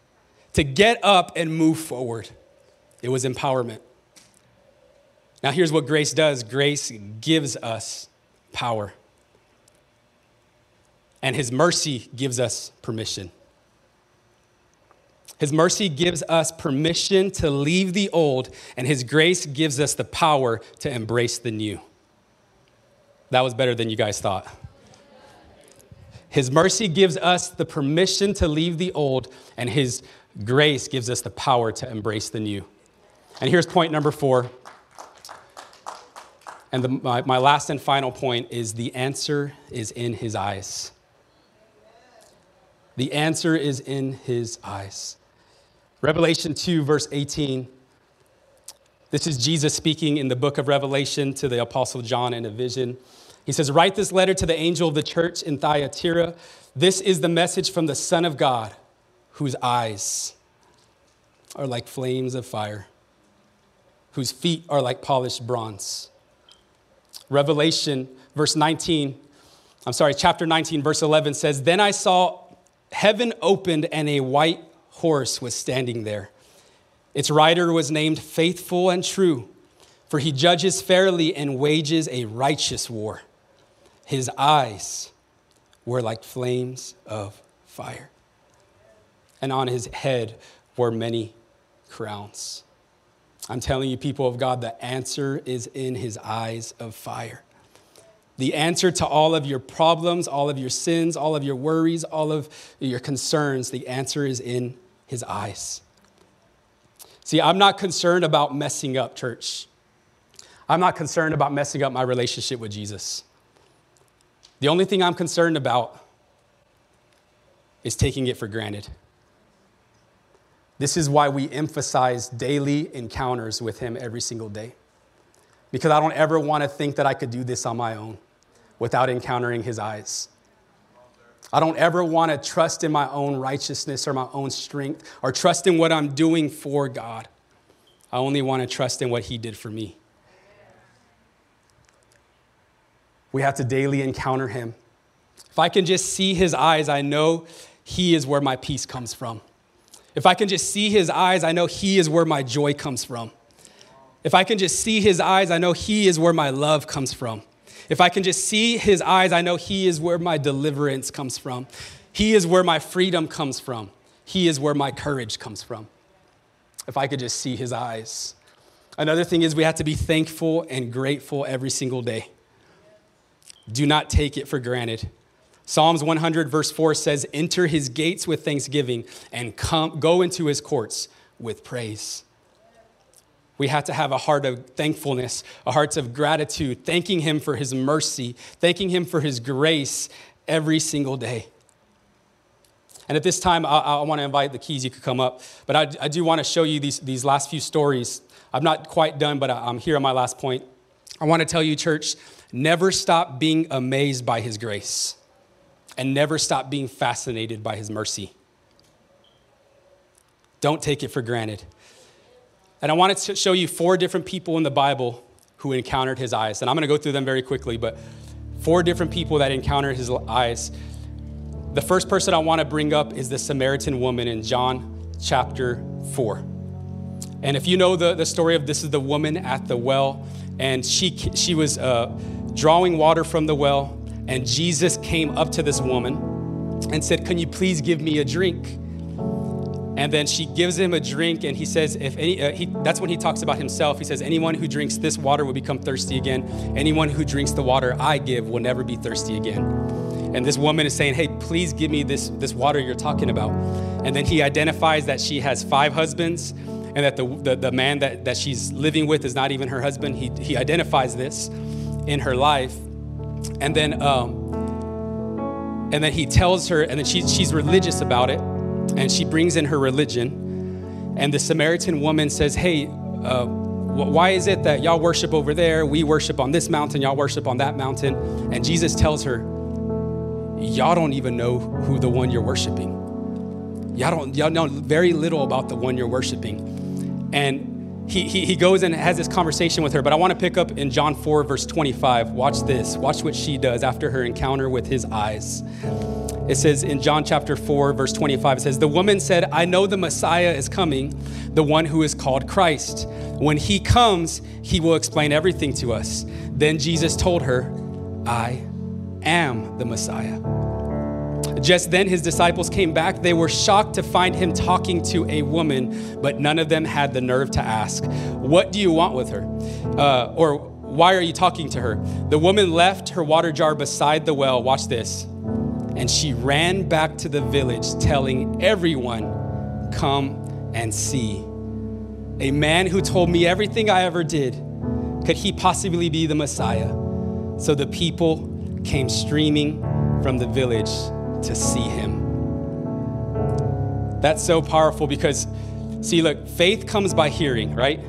to get up and move forward. It was empowerment. Now, here's what grace does grace gives us power, and His mercy gives us permission. His mercy gives us permission to leave the old, and His grace gives us the power to embrace the new. That was better than you guys thought. His mercy gives us the permission to leave the old, and His grace gives us the power to embrace the new. And here's point number four. And the, my, my last and final point is the answer is in His eyes. The answer is in His eyes. Revelation 2, verse 18. This is Jesus speaking in the book of Revelation to the Apostle John in a vision. He says, Write this letter to the angel of the church in Thyatira. This is the message from the Son of God, whose eyes are like flames of fire, whose feet are like polished bronze. Revelation, verse 19, I'm sorry, chapter 19, verse 11 says, Then I saw heaven opened and a white horse was standing there. Its rider was named Faithful and True, for he judges fairly and wages a righteous war. His eyes were like flames of fire, and on his head were many crowns. I'm telling you, people of God, the answer is in his eyes of fire. The answer to all of your problems, all of your sins, all of your worries, all of your concerns, the answer is in his eyes. See, I'm not concerned about messing up, church. I'm not concerned about messing up my relationship with Jesus. The only thing I'm concerned about is taking it for granted. This is why we emphasize daily encounters with Him every single day. Because I don't ever want to think that I could do this on my own without encountering His eyes. I don't ever want to trust in my own righteousness or my own strength or trust in what I'm doing for God. I only want to trust in what He did for me. We have to daily encounter Him. If I can just see His eyes, I know He is where my peace comes from. If I can just see His eyes, I know He is where my joy comes from. If I can just see His eyes, I know He is where my love comes from. If I can just see his eyes, I know he is where my deliverance comes from. He is where my freedom comes from. He is where my courage comes from. If I could just see his eyes. Another thing is we have to be thankful and grateful every single day. Do not take it for granted. Psalms 100, verse 4 says, Enter his gates with thanksgiving and come, go into his courts with praise. We have to have a heart of thankfulness, a heart of gratitude, thanking Him for His mercy, thanking Him for His grace every single day. And at this time, I, I want to invite the keys, you could come up. But I, I do want to show you these, these last few stories. I'm not quite done, but I'm here on my last point. I want to tell you, church, never stop being amazed by His grace and never stop being fascinated by His mercy. Don't take it for granted. And I wanted to show you four different people in the Bible who encountered his eyes. And I'm going to go through them very quickly, but four different people that encountered his eyes. The first person I want to bring up is the Samaritan woman in John chapter 4. And if you know the, the story of this is the woman at the well, and she, she was uh, drawing water from the well, and Jesus came up to this woman and said, Can you please give me a drink? And then she gives him a drink, and he says, "If any," uh, he, that's when he talks about himself. He says, "Anyone who drinks this water will become thirsty again. Anyone who drinks the water I give will never be thirsty again." And this woman is saying, "Hey, please give me this this water you're talking about." And then he identifies that she has five husbands, and that the the, the man that that she's living with is not even her husband. He he identifies this in her life, and then um, and then he tells her, and then she, she's religious about it and she brings in her religion. And the Samaritan woman says, Hey, uh, why is it that y'all worship over there? We worship on this mountain, y'all worship on that mountain. And Jesus tells her, Y'all don't even know who the one you're worshiping. Y'all don't, y'all know very little about the one you're worshiping. And he, he, he goes and has this conversation with her. But I want to pick up in John 4, verse 25. Watch this. Watch what she does after her encounter with his eyes. It says in John chapter 4, verse 25, it says, The woman said, I know the Messiah is coming, the one who is called Christ. When he comes, he will explain everything to us. Then Jesus told her, I am the Messiah. Just then, his disciples came back. They were shocked to find him talking to a woman, but none of them had the nerve to ask, What do you want with her? Uh, or why are you talking to her? The woman left her water jar beside the well. Watch this. And she ran back to the village, telling everyone, Come and see. A man who told me everything I ever did. Could he possibly be the Messiah? So the people came streaming from the village to see him. That's so powerful because, see, look, faith comes by hearing, right?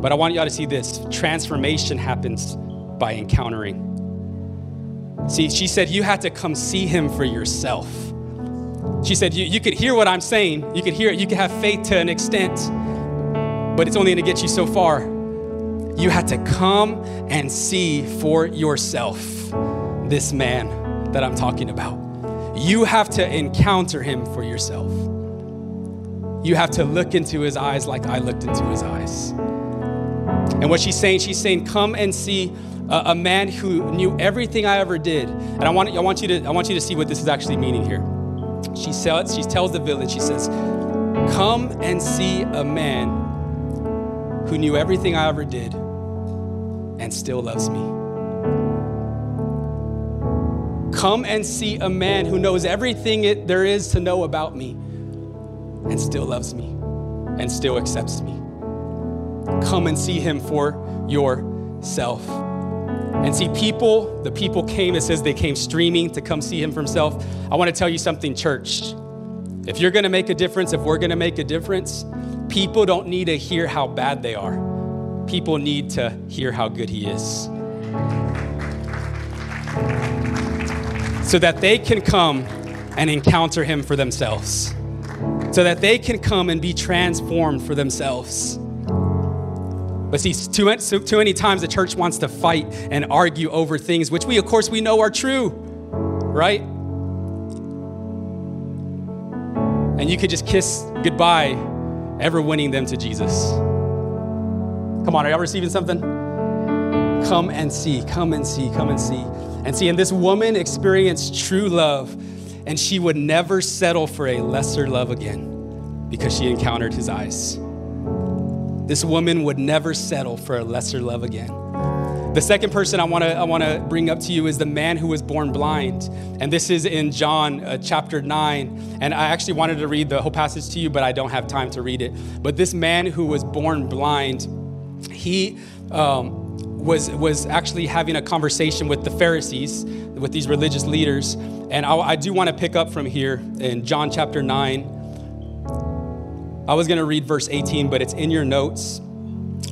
But I want y'all to see this transformation happens by encountering. See, she said you had to come see him for yourself. She said you, you could hear what I'm saying, you could hear it, you could have faith to an extent, but it's only gonna get you so far. You had to come and see for yourself this man that I'm talking about. You have to encounter him for yourself. You have to look into his eyes like I looked into his eyes. And what she's saying, she's saying, come and see a, a man who knew everything I ever did. And I want, I, want you to, I want you to see what this is actually meaning here. She, says, she tells the village, she says, come and see a man who knew everything I ever did and still loves me. Come and see a man who knows everything it, there is to know about me and still loves me and still accepts me. Come and see him for yourself. And see, people, the people came, it says they came streaming to come see him for himself. I want to tell you something, church. If you're going to make a difference, if we're going to make a difference, people don't need to hear how bad they are. People need to hear how good he is. So that they can come and encounter him for themselves, so that they can come and be transformed for themselves. But see, too, too many times the church wants to fight and argue over things which we, of course, we know are true, right? And you could just kiss goodbye, ever winning them to Jesus. Come on, are y'all receiving something? Come and see, come and see, come and see. And see, and this woman experienced true love, and she would never settle for a lesser love again because she encountered his eyes. This woman would never settle for a lesser love again. The second person I want to I want to bring up to you is the man who was born blind, and this is in John uh, chapter nine. And I actually wanted to read the whole passage to you, but I don't have time to read it. But this man who was born blind, he um, was, was actually having a conversation with the Pharisees, with these religious leaders. And I, I do want to pick up from here in John chapter 9. I was going to read verse 18, but it's in your notes.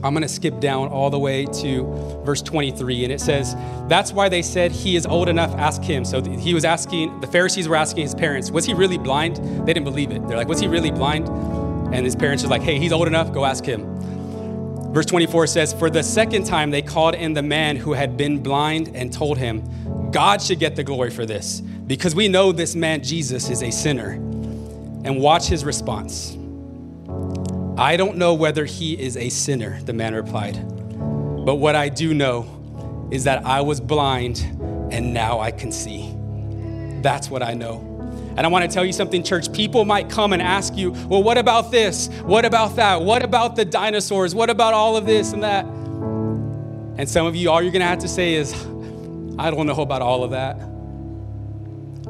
I'm going to skip down all the way to verse 23. And it says, That's why they said he is old enough, ask him. So he was asking, the Pharisees were asking his parents, Was he really blind? They didn't believe it. They're like, Was he really blind? And his parents are like, Hey, he's old enough, go ask him. Verse 24 says, For the second time they called in the man who had been blind and told him, God should get the glory for this, because we know this man, Jesus, is a sinner. And watch his response. I don't know whether he is a sinner, the man replied. But what I do know is that I was blind and now I can see. That's what I know. And I want to tell you something, church. People might come and ask you, well, what about this? What about that? What about the dinosaurs? What about all of this and that? And some of you, all you're going to have to say is, I don't know about all of that.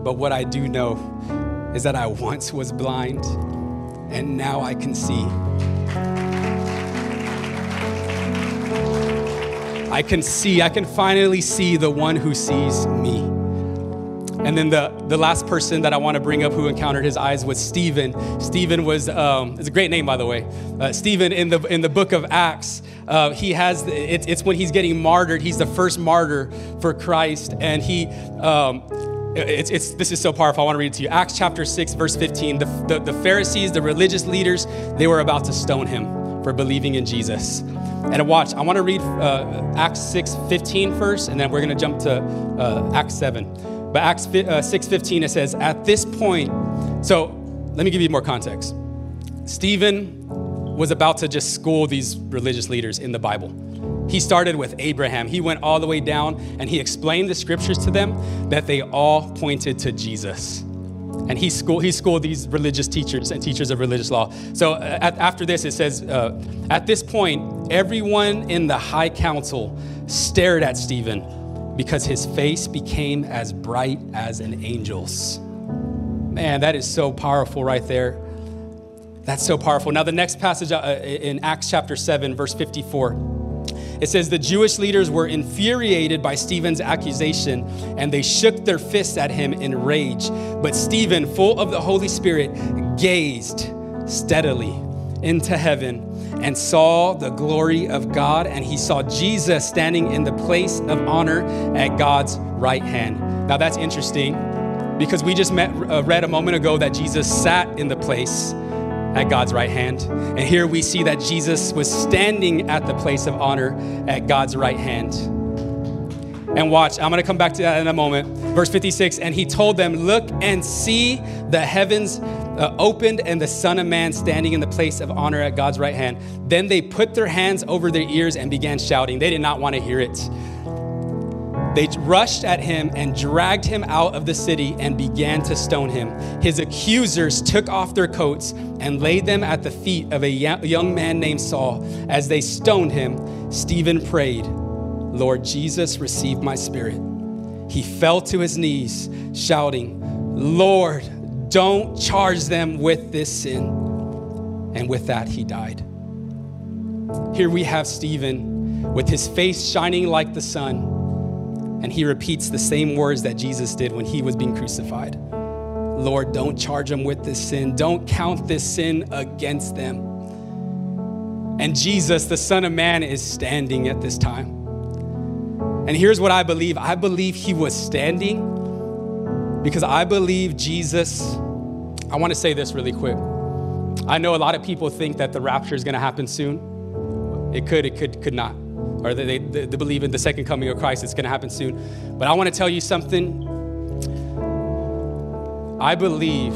But what I do know is that I once was blind and now I can see. I can see, I can finally see the one who sees me. And then the, the last person that I want to bring up who encountered his eyes was Stephen. Stephen was, um, it's a great name, by the way. Uh, Stephen in the, in the book of Acts, uh, he has, it's, it's when he's getting martyred. He's the first martyr for Christ. And he, um, it's, it's, this is so powerful. I want to read it to you. Acts chapter 6, verse 15. The, the, the Pharisees, the religious leaders, they were about to stone him for believing in Jesus. And watch, I want to read uh, Acts 6 15 first, and then we're going to jump to uh, Acts 7. But Acts 6:15 it says, At this point, so let me give you more context. Stephen was about to just school these religious leaders in the Bible. He started with Abraham. He went all the way down and he explained the scriptures to them that they all pointed to Jesus. And he schooled, he schooled these religious teachers and teachers of religious law. So uh, at, after this, it says, uh, At this point, everyone in the high council stared at Stephen because his face became as bright as an angel's. Man, that is so powerful right there. That's so powerful. Now, the next passage uh, in Acts chapter 7, verse 54. It says the Jewish leaders were infuriated by Stephen's accusation and they shook their fists at him in rage. But Stephen, full of the Holy Spirit, gazed steadily into heaven and saw the glory of God, and he saw Jesus standing in the place of honor at God's right hand. Now that's interesting because we just met, uh, read a moment ago that Jesus sat in the place at God's right hand. And here we see that Jesus was standing at the place of honor at God's right hand. And watch, I'm gonna come back to that in a moment. Verse 56 And he told them, Look and see the heavens uh, opened and the Son of Man standing in the place of honor at God's right hand. Then they put their hands over their ears and began shouting. They did not want to hear it. They rushed at him and dragged him out of the city and began to stone him. His accusers took off their coats and laid them at the feet of a young man named Saul. As they stoned him, Stephen prayed, Lord Jesus, receive my spirit. He fell to his knees, shouting, Lord, don't charge them with this sin. And with that, he died. Here we have Stephen with his face shining like the sun and he repeats the same words that Jesus did when he was being crucified Lord, don't charge them with this sin. Don't count this sin against them. And Jesus, the Son of Man, is standing at this time. And here's what I believe I believe he was standing because I believe Jesus. I want to say this really quick. I know a lot of people think that the rapture is going to happen soon. It could, it could, could not or they, they, they believe in the second coming of Christ. It's going to happen soon. But I want to tell you something. I believe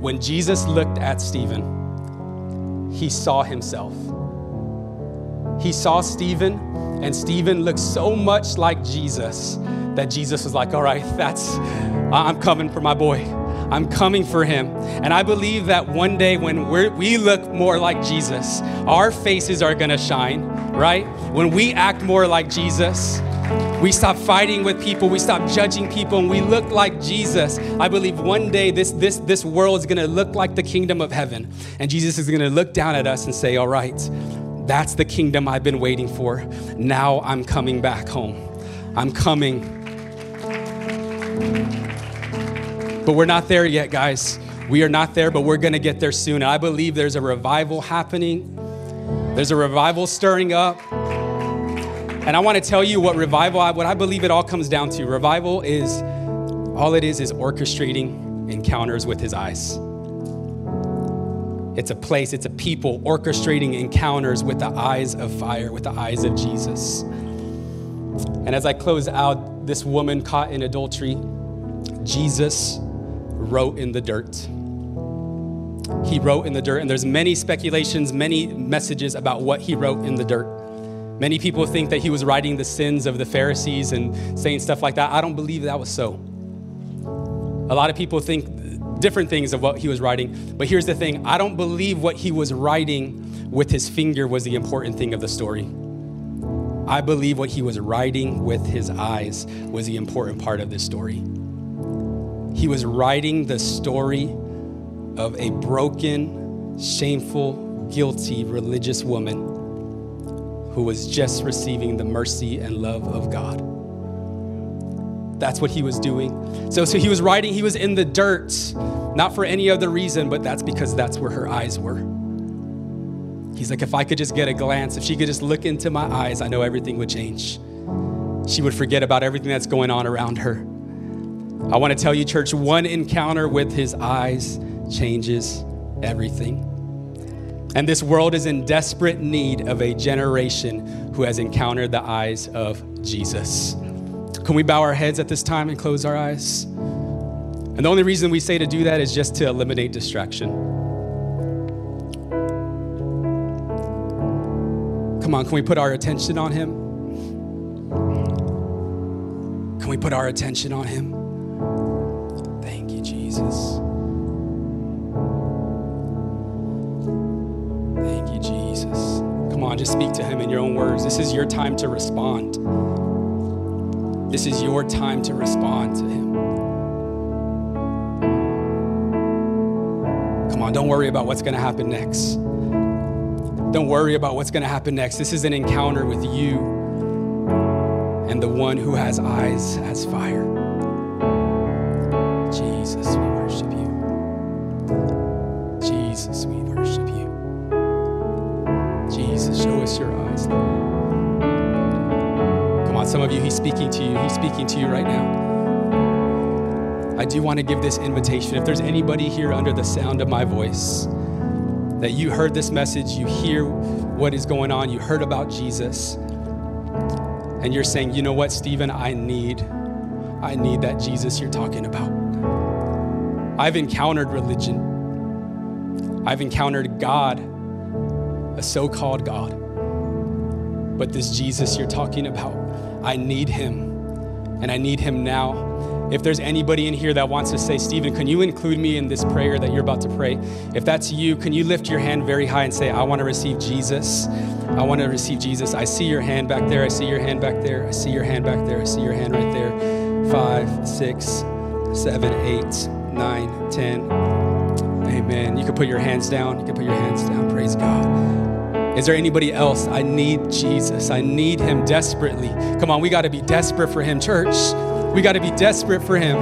when Jesus looked at Stephen, he saw himself. He saw Stephen, and Stephen looked so much like Jesus that Jesus was like, All right, that's, I'm coming for my boy. I'm coming for him. And I believe that one day when we look more like Jesus, our faces are gonna shine, right? When we act more like Jesus, we stop fighting with people, we stop judging people, and we look like Jesus. I believe one day this, this, this world is gonna look like the kingdom of heaven. And Jesus is gonna look down at us and say, All right, that's the kingdom I've been waiting for. Now I'm coming back home. I'm coming. But we're not there yet, guys. We are not there, but we're gonna get there soon. I believe there's a revival happening, there's a revival stirring up. And I wanna tell you what revival, what I believe it all comes down to. Revival is, all it is, is orchestrating encounters with his eyes. It's a place, it's a people orchestrating encounters with the eyes of fire, with the eyes of Jesus. And as I close out, this woman caught in adultery, Jesus wrote in the dirt. He wrote in the dirt, and there's many speculations, many messages about what he wrote in the dirt. Many people think that he was writing the sins of the Pharisees and saying stuff like that. I don't believe that was so. A lot of people think different things of what he was writing, but here's the thing I don't believe what he was writing with his finger was the important thing of the story. I believe what he was writing with his eyes was the important part of this story. He was writing the story of a broken, shameful, guilty religious woman who was just receiving the mercy and love of God. That's what he was doing. So, so he was writing, he was in the dirt, not for any other reason, but that's because that's where her eyes were. He's like, if I could just get a glance, if she could just look into my eyes, I know everything would change. She would forget about everything that's going on around her. I want to tell you, church, one encounter with his eyes changes everything. And this world is in desperate need of a generation who has encountered the eyes of Jesus. Can we bow our heads at this time and close our eyes? And the only reason we say to do that is just to eliminate distraction. Come on, can we put our attention on Him? Can we put our attention on Him? Thank you, Jesus. Thank you, Jesus. Come on, just speak to Him in your own words. This is your time to respond. This is your time to respond to Him. Come on, don't worry about what's going to happen next. Don't worry about what's going to happen next. This is an encounter with you and the one who has eyes as fire. Jesus, we worship you. Jesus, we worship you. Jesus, show us your eyes, Lord. Some of you, he's speaking to you. He's speaking to you right now. I do want to give this invitation. If there's anybody here under the sound of my voice, that you heard this message, you hear what is going on, you heard about Jesus, and you're saying, you know what, Steven, I need, I need that Jesus you're talking about. I've encountered religion. I've encountered God, a so called God. But this Jesus you're talking about, I need him, and I need him now. If there's anybody in here that wants to say, Steven, can you include me in this prayer that you're about to pray? If that's you, can you lift your hand very high and say, I want to receive Jesus? I want to receive Jesus. I see your hand back there. I see your hand back there. I see your hand back there. I see your hand right there. Five, six, seven, eight, nine, ten. Amen. You can put your hands down. You can put your hands down. Praise God. Is there anybody else? I need Jesus. I need him desperately. Come on, we got to be desperate for him, church. We got to be desperate for him.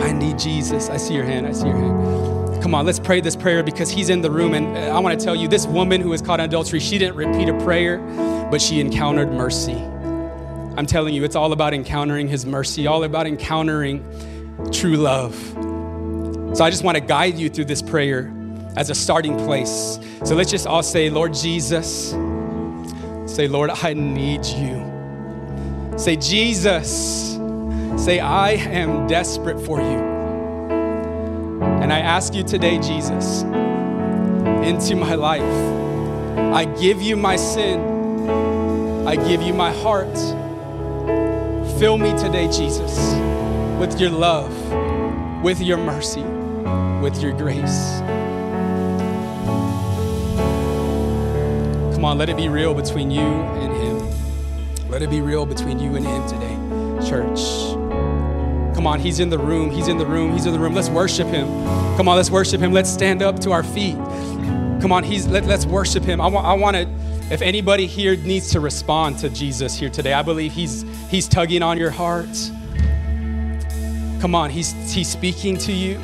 I need Jesus. I see your hand. I see your hand. Come on, let's pray this prayer because he's in the room. And uh, I want to tell you this woman who was caught in adultery, she didn't repeat a prayer, but she encountered mercy. I'm telling you, it's all about encountering his mercy, all about encountering true love. So I just want to guide you through this prayer as a starting place. So let's just all say, Lord Jesus, say, Lord, I need you. Say, Jesus, say, I am desperate for you. And I ask you today, Jesus, into my life. I give you my sin. I give you my heart. Fill me today, Jesus, with your love, with your mercy, with your grace. Come on, let it be real between you and Him. Let it be real between you and Him today, church. Come on, He's in the room. He's in the room. He's in the room. Let's worship Him. Come on, let's worship Him. Let's stand up to our feet. Come on, He's let, let's worship Him. I want I want to. If anybody here needs to respond to Jesus here today, I believe He's He's tugging on your heart. Come on, He's He's speaking to you.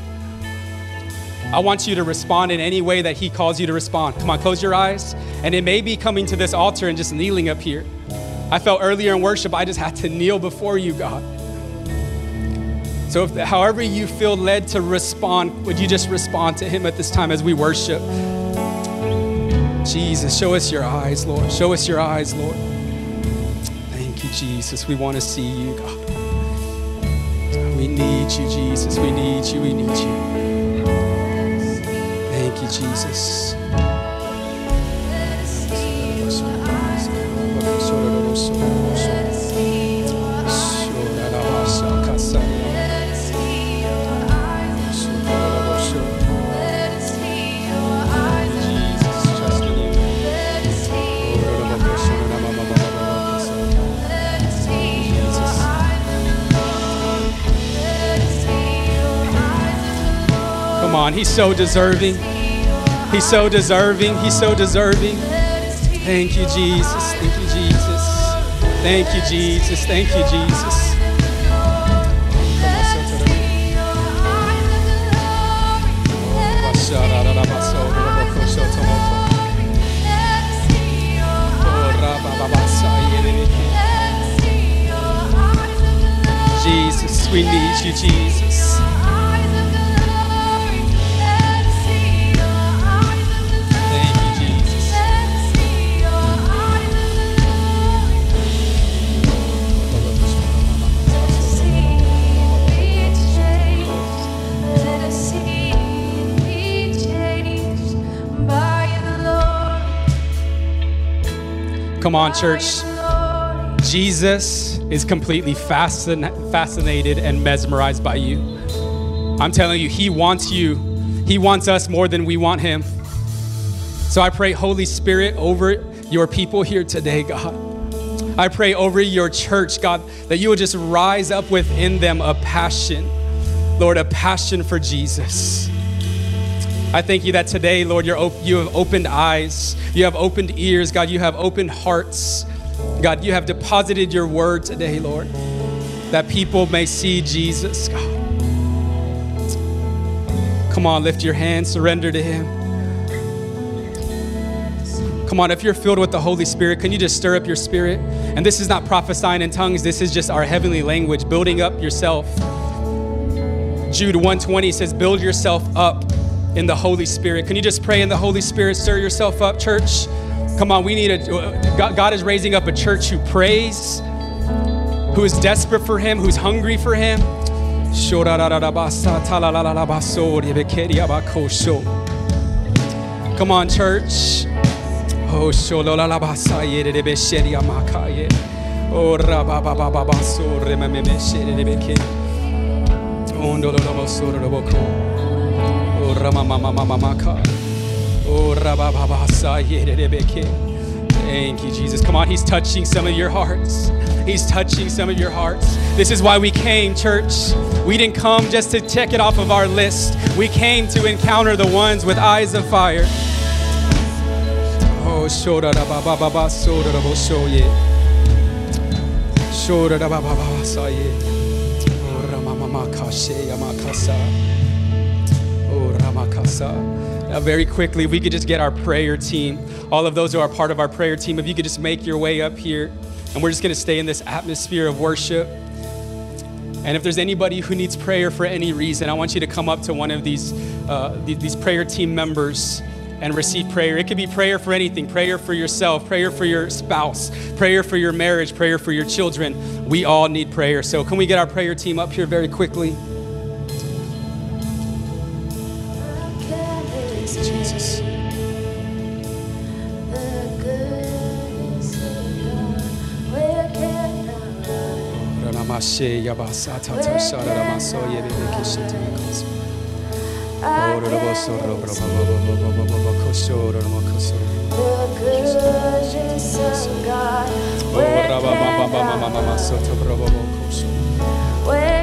I want you to respond in any way that He calls you to respond. Come on, close your eyes. And it may be coming to this altar and just kneeling up here. I felt earlier in worship, I just had to kneel before you, God. So, if, however you feel led to respond, would you just respond to Him at this time as we worship? Jesus, show us your eyes, Lord. Show us your eyes, Lord. Thank you, Jesus. We want to see you, God. We need you, Jesus. We need you. We need you. Jesus. He's so deserving. He's so deserving. He's so deserving. Thank you, Jesus. Thank you, Jesus. Thank you, Jesus. Thank you, Jesus. On, church. Jesus is completely fascin- fascinated and mesmerized by you. I'm telling you, He wants you. He wants us more than we want Him. So I pray, Holy Spirit, over your people here today, God. I pray over your church, God, that you will just rise up within them a passion, Lord, a passion for Jesus. I thank you that today, Lord, you're op- you have opened eyes, you have opened ears, God, you have opened hearts. God, you have deposited your word today, Lord, that people may see Jesus, God. Come on, lift your hand, surrender to Him. Come on, if you're filled with the Holy Spirit, can you just stir up your spirit? And this is not prophesying in tongues, this is just our heavenly language, building up yourself. Jude 120 says, Build yourself up in the Holy Spirit. Can you just pray in the Holy Spirit, stir yourself up, church? Come on, we need a, uh, God, God is raising up a church who prays, who is desperate for Him, who's hungry for Him. Come on, church. Oh. Oh. Oh, soroboko. Oh, ramamamamamaka. Oh, rabababasa yerebeke. Thank you, Jesus. Come on, He's touching some of your hearts. He's touching some of your hearts. This is why we came, church. We didn't come just to check it off of our list. We came to encounter the ones with eyes of fire. Oh, shora da ba ba ba ba sora da bo sho ye. Shora da ba ba ba ba sa ye. Oh, rama mama ka Now, very quickly, if we could just get our prayer team, all of those who are part of our prayer team, if you could just make your way up here, and we're just going to stay in this atmosphere of worship. And if there's anybody who needs prayer for any reason, I want you to come up to one of these, uh, these, these prayer team members and receive prayer. It could be prayer for anything prayer for yourself, prayer for your spouse, prayer for your marriage, prayer for your children. We all need prayer. So, can we get our prayer team up here very quickly? Ranamashe yabasa tata shararamaso yebebe kishite mikoso. Ororoboso rorobababababababakosho roromokoso. Orabababababamaso tobrobobokosho. Where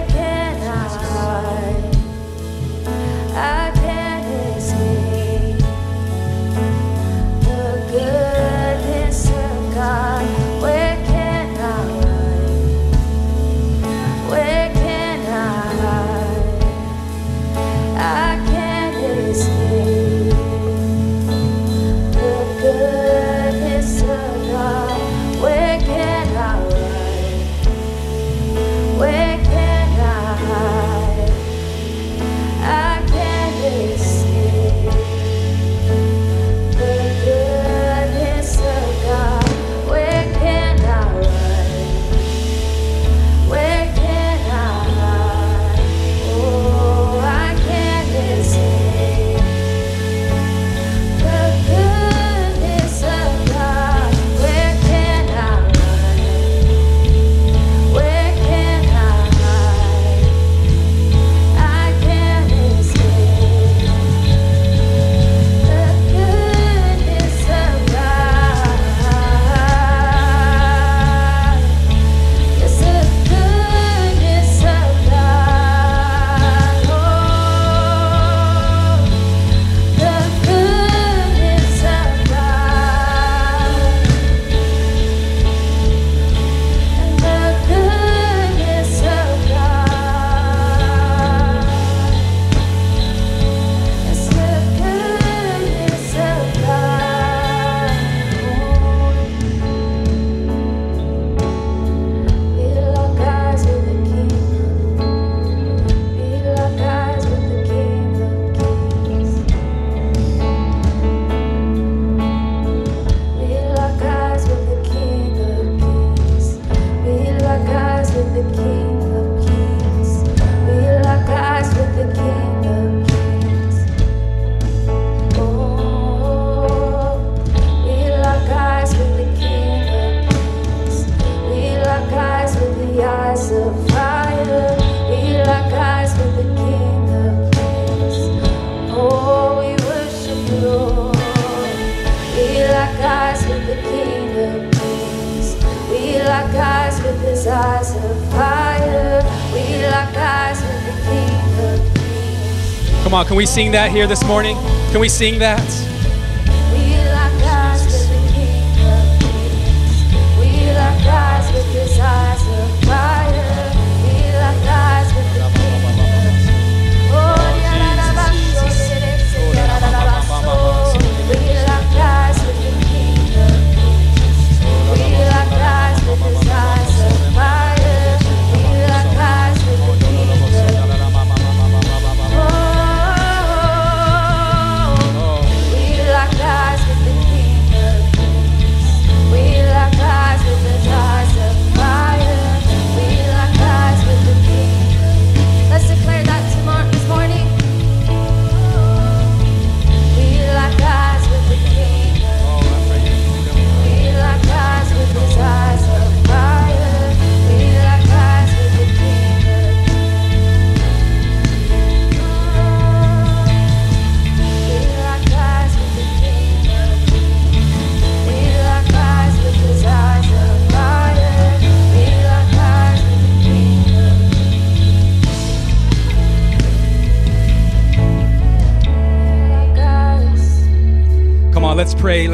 we sing that here this morning? Can we sing that?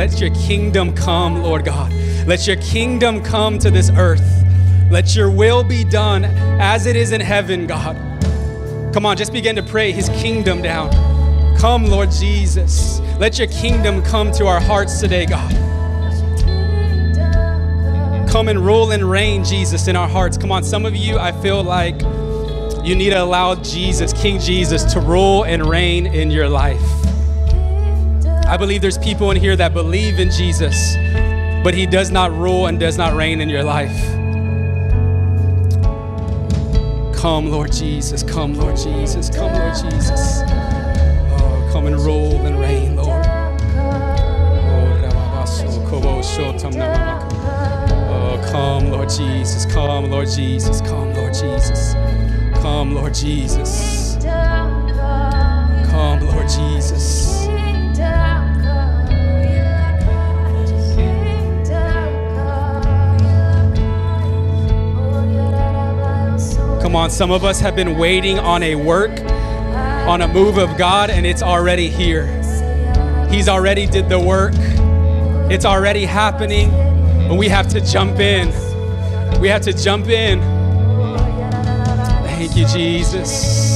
Let your kingdom come, Lord God. Let your kingdom come to this earth. Let your will be done as it is in heaven, God. Come on, just begin to pray his kingdom down. Come, Lord Jesus. Let your kingdom come to our hearts today, God. Come and rule and reign, Jesus, in our hearts. Come on, some of you, I feel like you need to allow Jesus, King Jesus, to rule and reign in your life. I believe there's people in here that believe in Jesus, but he does not rule and does not reign in your life. Come, Lord Jesus. Come, Lord Jesus. Come, Lord Jesus. Oh, come and rule and reign, Lord. Oh, come, Lord Jesus. Come, Lord Jesus. Come, Lord Jesus. Come, Lord Jesus. Come, Lord Jesus. Come on, some of us have been waiting on a work, on a move of God, and it's already here. He's already did the work. It's already happening, and we have to jump in. We have to jump in. Thank you, Jesus.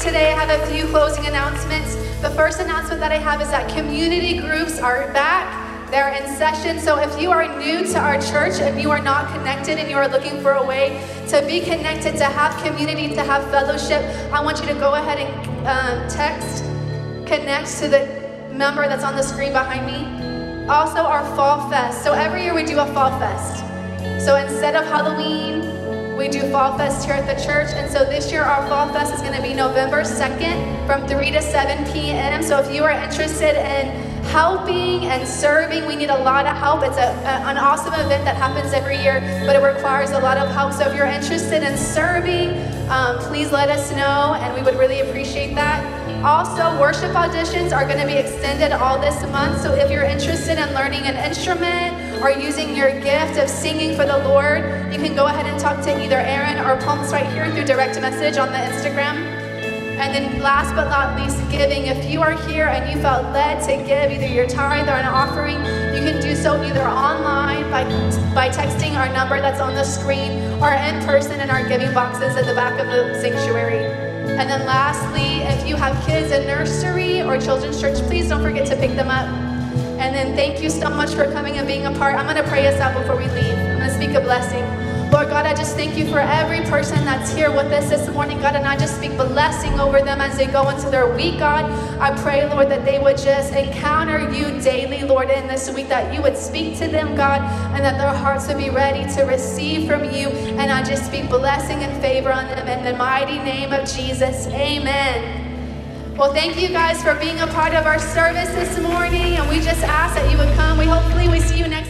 Today, I have a few closing announcements. The first announcement that I have is that community groups are back. They're in session. So if you are new to our church, if you are not connected and you are looking for a way to be connected, to have community, to have fellowship, I want you to go ahead and um, text connect to the number that's on the screen behind me. Also, our Fall Fest. So every year we do a Fall Fest. So instead of Halloween, we do Fall Fest here at the church. And so this year, our Fall Fest is going to be November 2nd from 3 to 7 p.m. So if you are interested in helping and serving, we need a lot of help. It's a, a- an awesome event that happens every year, but it requires a lot of help. So if you're interested in serving, um, please let us know, and we would really appreciate that. Also, worship auditions are going to be extended all this month. So if you're interested in learning an instrument or using your gift of singing for the Lord, you can go ahead and talk to either Aaron or Pumps right here through direct message on the Instagram. And then last but not least, giving. If you are here and you felt led to give either your tithe or an offering, you can do so either online by, by texting our number that's on the screen or in person in our giving boxes at the back of the sanctuary. And then lastly, if you have kids in nursery or children's church, please don't forget to pick them up. And then thank you so much for coming and being a part. I'm going to pray us out before we leave. I'm going to speak a blessing. Lord God, I just thank you for every person that's here with us this morning, God, and I just speak blessing over them as they go into their week, God. I pray, Lord, that they would just encounter you daily, Lord, in this week, that you would speak to them, God, and that their hearts would be ready to receive from you. And I just speak blessing and favor on them in the mighty name of Jesus. Amen. Well, thank you guys for being a part of our service this morning, and we just ask that you would come. We hopefully we see you next